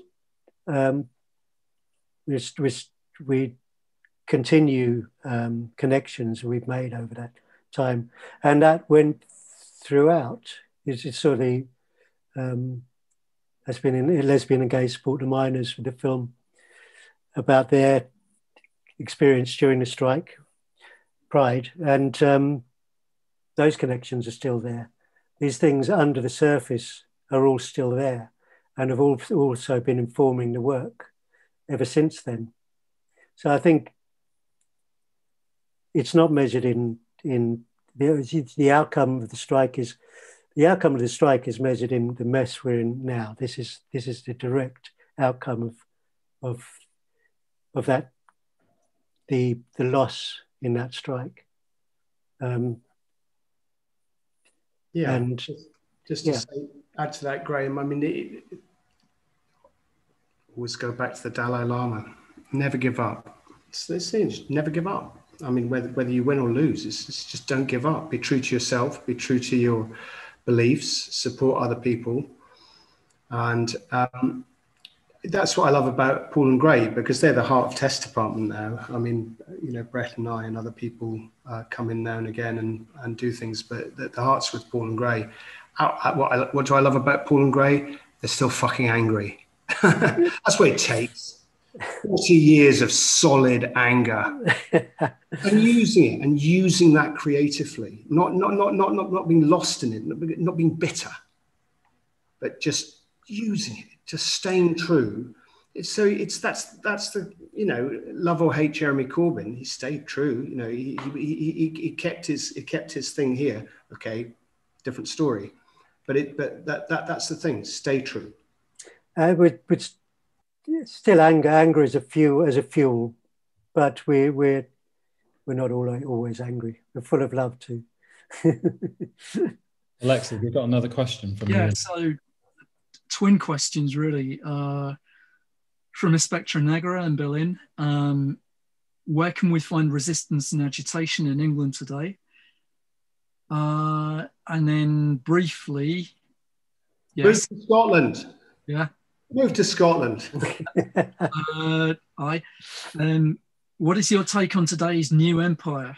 um, we, we, we continue um, connections we've made over that time. And that went throughout. It's, it's sort of um, has been in lesbian and gay support of miners with the film about their experience during the strike pride, and um, those connections are still there. These things under the surface are all still there, and have all, also been informing the work ever since then. So I think it's not measured in in the, the outcome of the strike is the outcome of the strike is measured in the mess we're in now. This is this is the direct outcome of of of that the the loss in that strike. Um, yeah, and just, just to yeah. say, add to that, Graham. I mean, it, it, always go back to the Dalai Lama. Never give up. It's, it's never give up. I mean, whether whether you win or lose, it's, it's just don't give up. Be true to yourself. Be true to your beliefs. Support other people, and um, that's what I love about Paul and Gray because they're the heart of test department now. I mean, you know, Brett and I and other people uh, come in now and again and, and do things, but the, the heart's with Paul and Gray. what, I, what do I love about Paul and Gray? They're still fucking angry. that's what it takes. 40 years of solid anger and using it and using that creatively, not, not, not, not, not, not being lost in it, not, not being bitter, but just using it just staying true. So it's that's that's the you know love or hate Jeremy Corbyn. He stayed true. You know he he, he, he kept his he kept his thing here. Okay, different story, but it but that that that's the thing. Stay true. Uh, but, but still anger anger is a fuel as a fuel, but we we're we're not all always angry. We're full of love too. Alexa, we've got another question from yeah, you. so twin questions really uh, from Espectra Negra in Berlin. Um, where can we find resistance and agitation in England today? Uh, and then briefly, yes. Move to Scotland. Yeah. Move to Scotland. uh, I. Um, what is your take on today's new empire?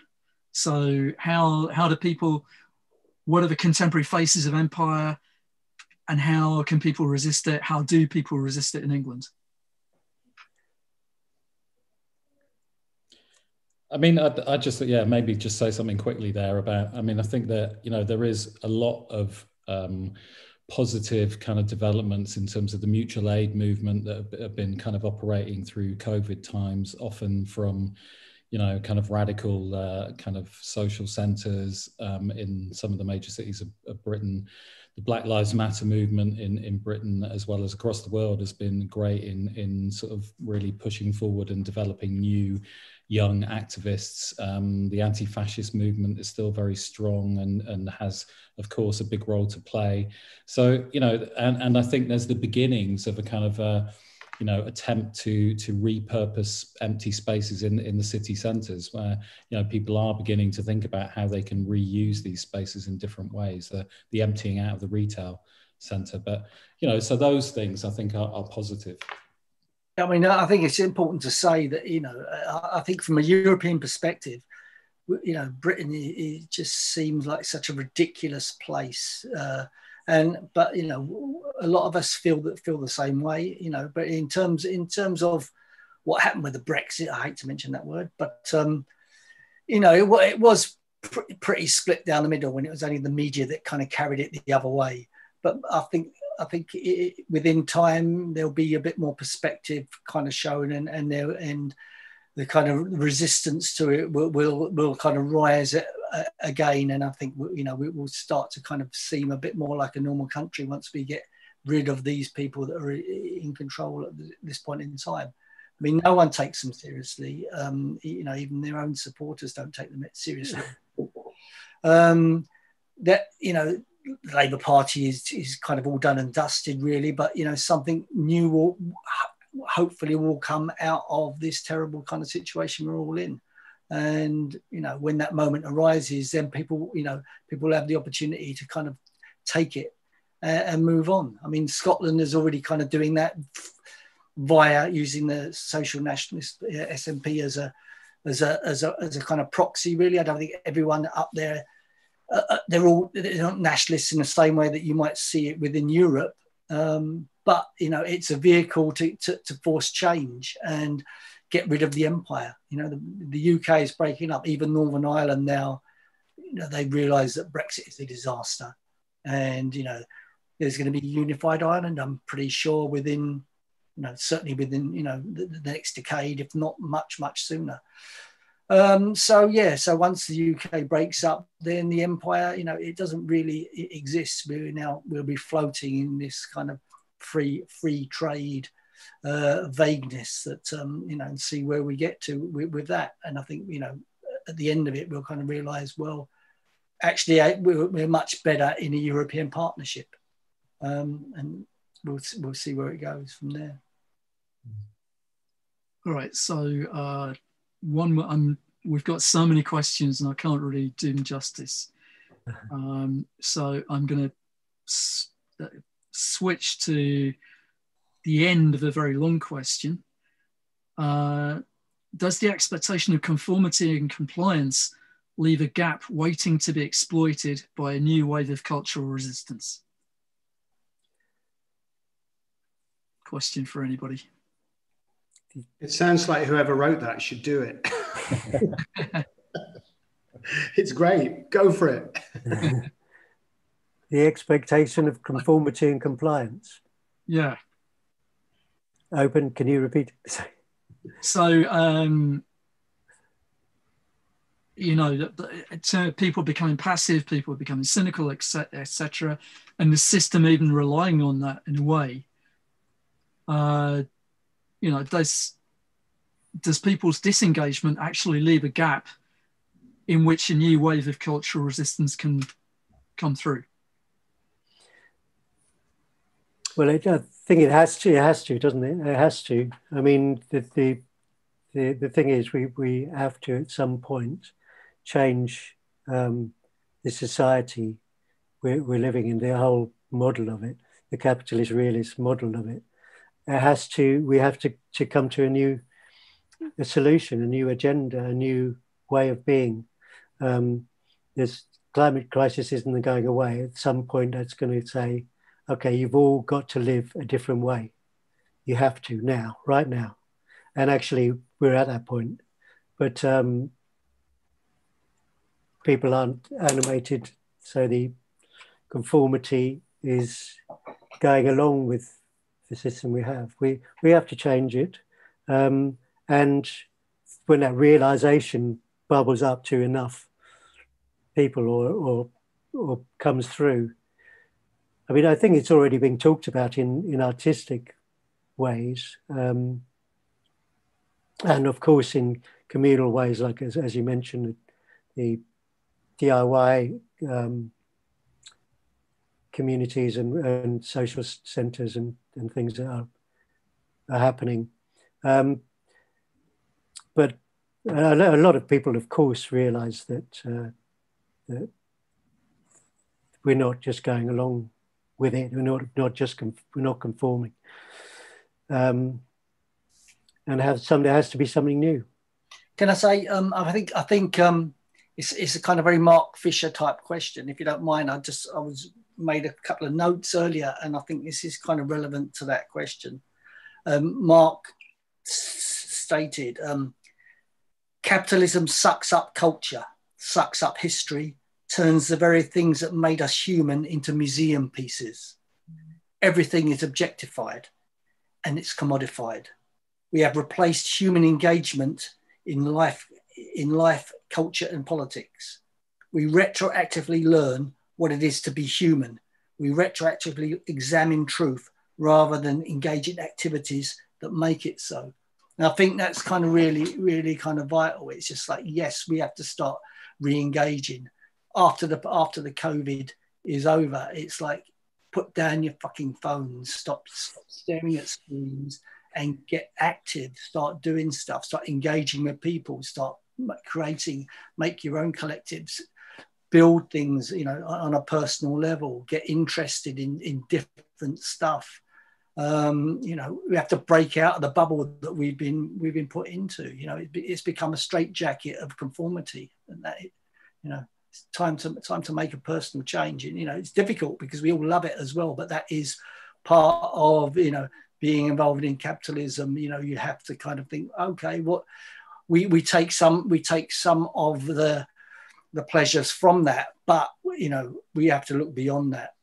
So how how do people? What are the contemporary faces of empire? And how can people resist it? How do people resist it in England? I mean, I, I just yeah maybe just say something quickly there about. I mean, I think that you know there is a lot of um, positive kind of developments in terms of the mutual aid movement that have been kind of operating through COVID times, often from you know, kind of radical uh, kind of social centres um, in some of the major cities of, of, Britain. The Black Lives Matter movement in, in Britain, as well as across the world, has been great in, in sort of really pushing forward and developing new young activists. Um, the anti fascist movement is still very strong and, and has, of course, a big role to play. So, you know, and, and I think there's the beginnings of a kind of a you know attempt to to repurpose empty spaces in in the city centres where you know people are beginning to think about how they can reuse these spaces in different ways the, the emptying out of the retail centre but you know so those things i think are, are positive. I mean i think it's important to say that you know i think from a european perspective you know britain it just seems like such a ridiculous place uh, and but you know a lot of us feel that feel the same way you know but in terms in terms of what happened with the brexit i hate to mention that word but um you know it, it was pr- pretty split down the middle when it was only the media that kind of carried it the other way. But i think i think it, within time there'll be a bit more perspective kind of shown and and there and the kind of resistance to it will will, will kind of rise again. And I think you know we will start to kind of seem a bit more like a normal country once we get rid of these people that are in control at this point in time. I mean, no one takes them seriously. Um, you know, even their own supporters don't take them seriously. um, that you know, the Labour Party is is kind of all done and dusted, really. But you know, something new will hopefully will come out of this terrible kind of situation we're all in and you know when that moment arises then people you know people have the opportunity to kind of take it and, and move on. I mean scotland is already kind of doing that via using the social nationalist uh, SNP as a as a as a as a kind of proxy really. I don't think everyone up there uh, uh they're all they're not nationalists in the same way that you might see it within europe. Um, but you know it's a vehicle to, to, to force change. And get rid of the empire. You know, the, the UK is breaking up. Even Northern Ireland now, you know, they realise that Brexit is a disaster, and you know, there's going to be unified Ireland. I'm pretty sure within, you know, certainly within you know the, the next decade, if not much much sooner. Um, so yeah, so once the UK breaks up, then the empire, you know, it doesn't really exist. We're now we'll be floating in this kind of free free trade uh, vagueness that um, you know and see where we get to with, with, that. And i think you know at the end of it we'll kind of realize well actually we're, we're much better in a european partnership. Um, and we'll, we'll see where it goes from there. All right. So uh, one I'm, we've got so many questions and i can't really do them justice. Um, so i'm going to uh, switch to the end of a very long question. Uh, does the expectation of conformity and compliance leave a gap waiting to be exploited by a new wave of cultural resistance? Question for anybody. It sounds like whoever wrote that should do it. it's great. Go for it. the expectation of conformity and compliance. Yeah. Open, can you repeat? so, um, you know, uh, people becoming passive, people becoming cynical, etc., and the system even relying on that in a way. Uh, you know, does does people's disengagement actually leave a gap in which a new wave of cultural resistance can come through? Well, it I think it has to. It has to, doesn't it? It has to. I mean, the the the, the thing is, we we have to at some point change um, the society we're, we're living in, the whole model of it, the capitalist realist model of it. It has to. We have to to come to a new a solution, a new agenda, a new way of being. Um, this climate crisis isn't going away. At some point, that's going to say okay, you've all got to live a different way. You have to now, right now. And actually, we're at that point. But um, people aren't animated, so the conformity is going along with the system we have. We we have to change it, um, and when that realization bubbles up to enough people or or, or comes through. I mean, I think it's already being talked about in in artistic ways, um, and of course in communal ways, like as, as you mentioned, the DIY um, communities and, and social centres and, and things that are, are happening. Um, but a, lot of people, of course, realise that, uh, that we're not just going along with it. We're not not just we're not conforming. Um, and have some there has to be something new. Can I say? Um, I think I think um, it's it's a kind of very Mark Fisher type question. If you don't mind, I just I was made a couple of notes earlier, and I think this is kind of relevant to that question. Um, Mark stated, um, capitalism sucks up culture, sucks up history, turns the very things that made us human into museum pieces. Everything is objectified and it's commodified. We have replaced human engagement in life, in life, culture, and politics. We retroactively learn what it is to be human. We retroactively examine truth rather than engage in activities that make it so. And I think that's kind of really, really kind of vital. It's just like, yes, we have to start re-engaging after the after the COVID is over. It's like put down your fucking phones, stop, stop staring at screens, and get active. Start doing stuff. Start engaging with people. Start creating. Make your own collectives build things, you know, on a personal level, get interested in, in different stuff. Um, you know, we have to break out of the bubble that we've been we've been put into. You know, it, it's become a straitjacket of conformity, and that, you know, time to time to make a personal change. And you know, it's difficult because we all love it as well, but that is part of you know being involved in capitalism. You know, you have to kind of think, okay, what we we take some we take some of the the pleasures from that. But you know, we have to look beyond that.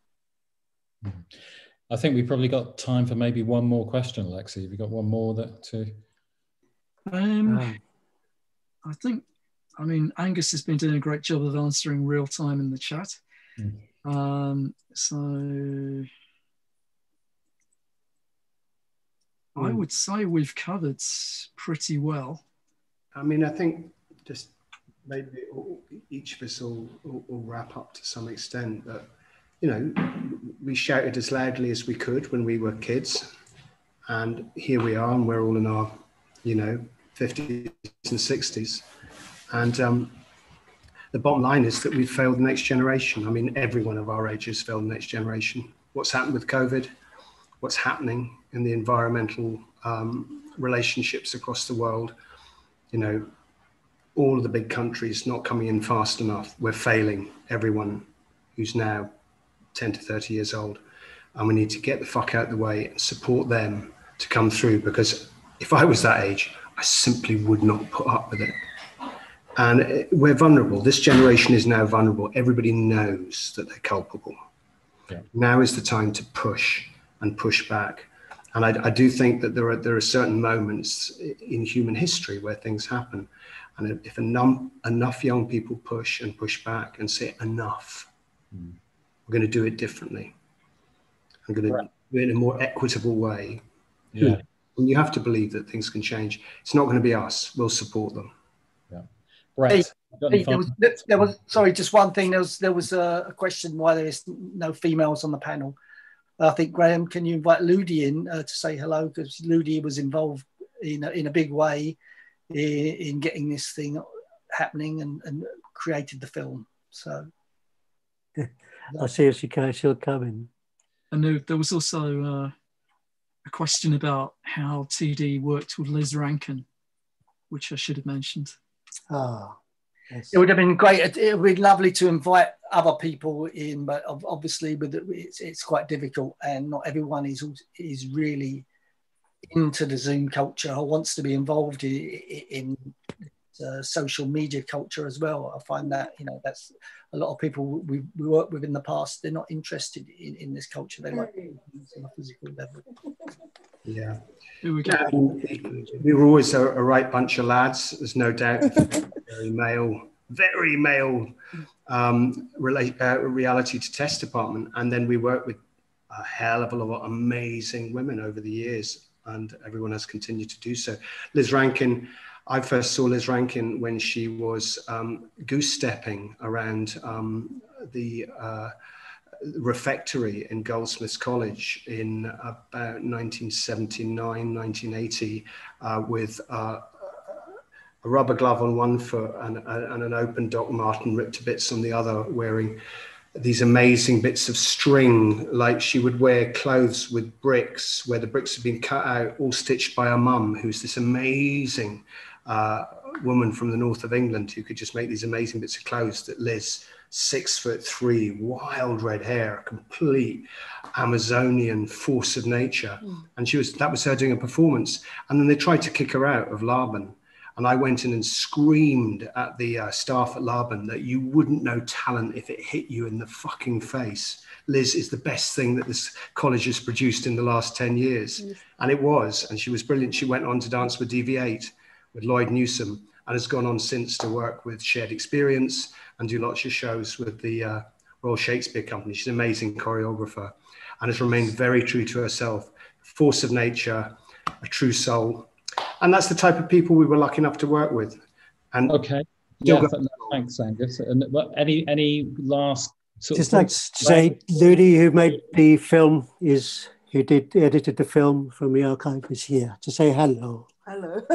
I think we've probably got time for maybe one more question, Alexei. Have you got one more that to? Um, I think, I mean, Angus has been doing a great job of answering real time in the chat. Mm. Um, so I hmm. would say we've covered pretty well. I mean, I think just maybe each of us will, will, will, wrap up to some extent. But you know, we shouted as loudly as we could when we were kids, and here we are, and we're all in our, you know, fifties and sixties, and um, the bottom line is that we've failed the next generation. I mean, everyone of our age has failed the next generation. What's happened with COVID? What's happening in the environmental um, relationships across the world? You know, all of the big countries not coming in fast enough. We're failing everyone who's now 10 to 30 years old. And we need to get the fuck out of the way and support them to come through because if I was that age, I simply would not put up with it. And we're vulnerable. This generation is now vulnerable. Everybody knows that they're culpable. Yeah. Now is the time to push and push back. And I, I do think that there are there are certain moments in human history where things happen and if enough, enough young people push and push back and say enough, mm. we're going to do it differently. I'm going to do it in a more equitable way. Yeah. And you have to believe that things can change. It's not going to be us. We'll support them. Yeah. Right. Hey, hey, there, was, there, was, sorry, just one thing. There was there was a, a question why there is no females on the panel. I think Graham, can you invite Ludi in uh, to say hello because Ludi was involved in a, in a big way in getting this thing happening and, and created the film. So I see if she can. She'll come in. And there, there was also uh, a question about how TD worked with Liz Rankin, which I should have mentioned. Ah, yes. it would have been great. It would be lovely to invite other people in, but obviously, with it's, it's quite difficult, and not everyone is is really into the Zoom culture or wants to be involved in, in uh, social media culture as well. I find that you know that's a lot of people we, we worked with in the past. They're not interested in, in this culture. They like on a physical level. Yeah. we, we were always a, a, right bunch of lads. There's no doubt. very male, very male um, rela- uh, reality to test department, and then we worked with a hell of a lot of amazing women over the years, and everyone has continued to do so. Liz Rankin I first saw Liz Rankin when she was um, goose stepping around um, the uh, refectory in Goldsmiths College in about 1979, 1980, uh, with uh, a rubber glove on one foot and, and an open Doc Marten ripped to bits on the other, wearing these amazing bits of string, like she would wear clothes with bricks, where the bricks had been cut out, all stitched by her mum, who's this amazing uh, woman from the north of England who could just make these amazing bits of clothes that Liz, six foot three, wild red hair, a complete Amazonian force of nature. Mm. And she was that was her doing a performance. And then they tried to kick her out of Laban. And I went in and screamed at the uh, staff at Laban that you wouldn't know talent if it hit you in the fucking face. Liz is the best thing that this college has produced in the last 10 years. And it was. And she was brilliant. She went on to dance with DV8 with Lloyd Newson and has gone on since to work with Shared Experience and do lots of shows with the uh, Royal Shakespeare Company. She's an amazing choreographer and has remained very true to herself. Force of nature, a true soul. And that's the type of people we were lucky enough to work with. And okay. Yeah, thanks, Angus. And any any last sort of. just like to say, Ludi, who made the film, is who did edited the film from the archive, is here to say hello. Hello.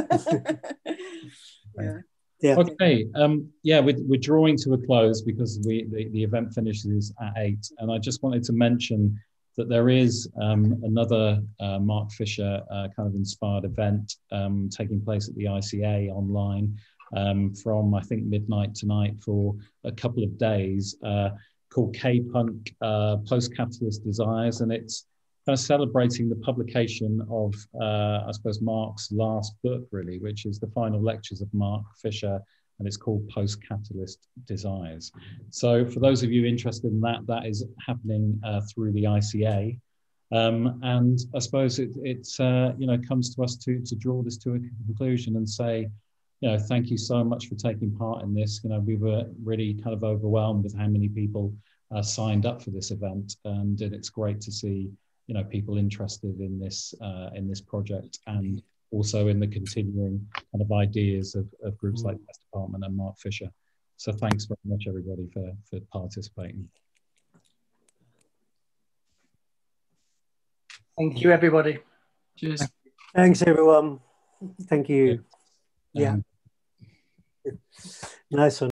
yeah. Yeah. Okay. Um, yeah, we're, we're drawing to a close because we the, the event finishes at eight, and I just wanted to mention that there is um, another uh, Mark Fisher uh, kind of inspired event um, taking place at the ICA online um, from I think midnight tonight for a couple of days uh, called K Punk uh, Post Capitalist Desires, and it's kind of celebrating the publication of, uh, I suppose, Mark's last book, really, which is the final lectures of Mark Fisher, and it's called Post Capitalist Desires. So, for those of you interested in that, that is happening uh, through the ICA. Um, and I suppose it it's, uh, you know comes to us to to draw this to a conclusion and say, you know, thank you so much for taking part in this. You know, we were really kind of overwhelmed with how many people uh, signed up for this event, and, and it's great to see you know people interested in this uh, in this project and also in the continuing kind of ideas of, of groups like Test Department and Mark Fisher. So thanks very much everybody for, for participating. Thank you everybody. Cheers. Thanks everyone. Thank you. Yeah. yeah. Nice one.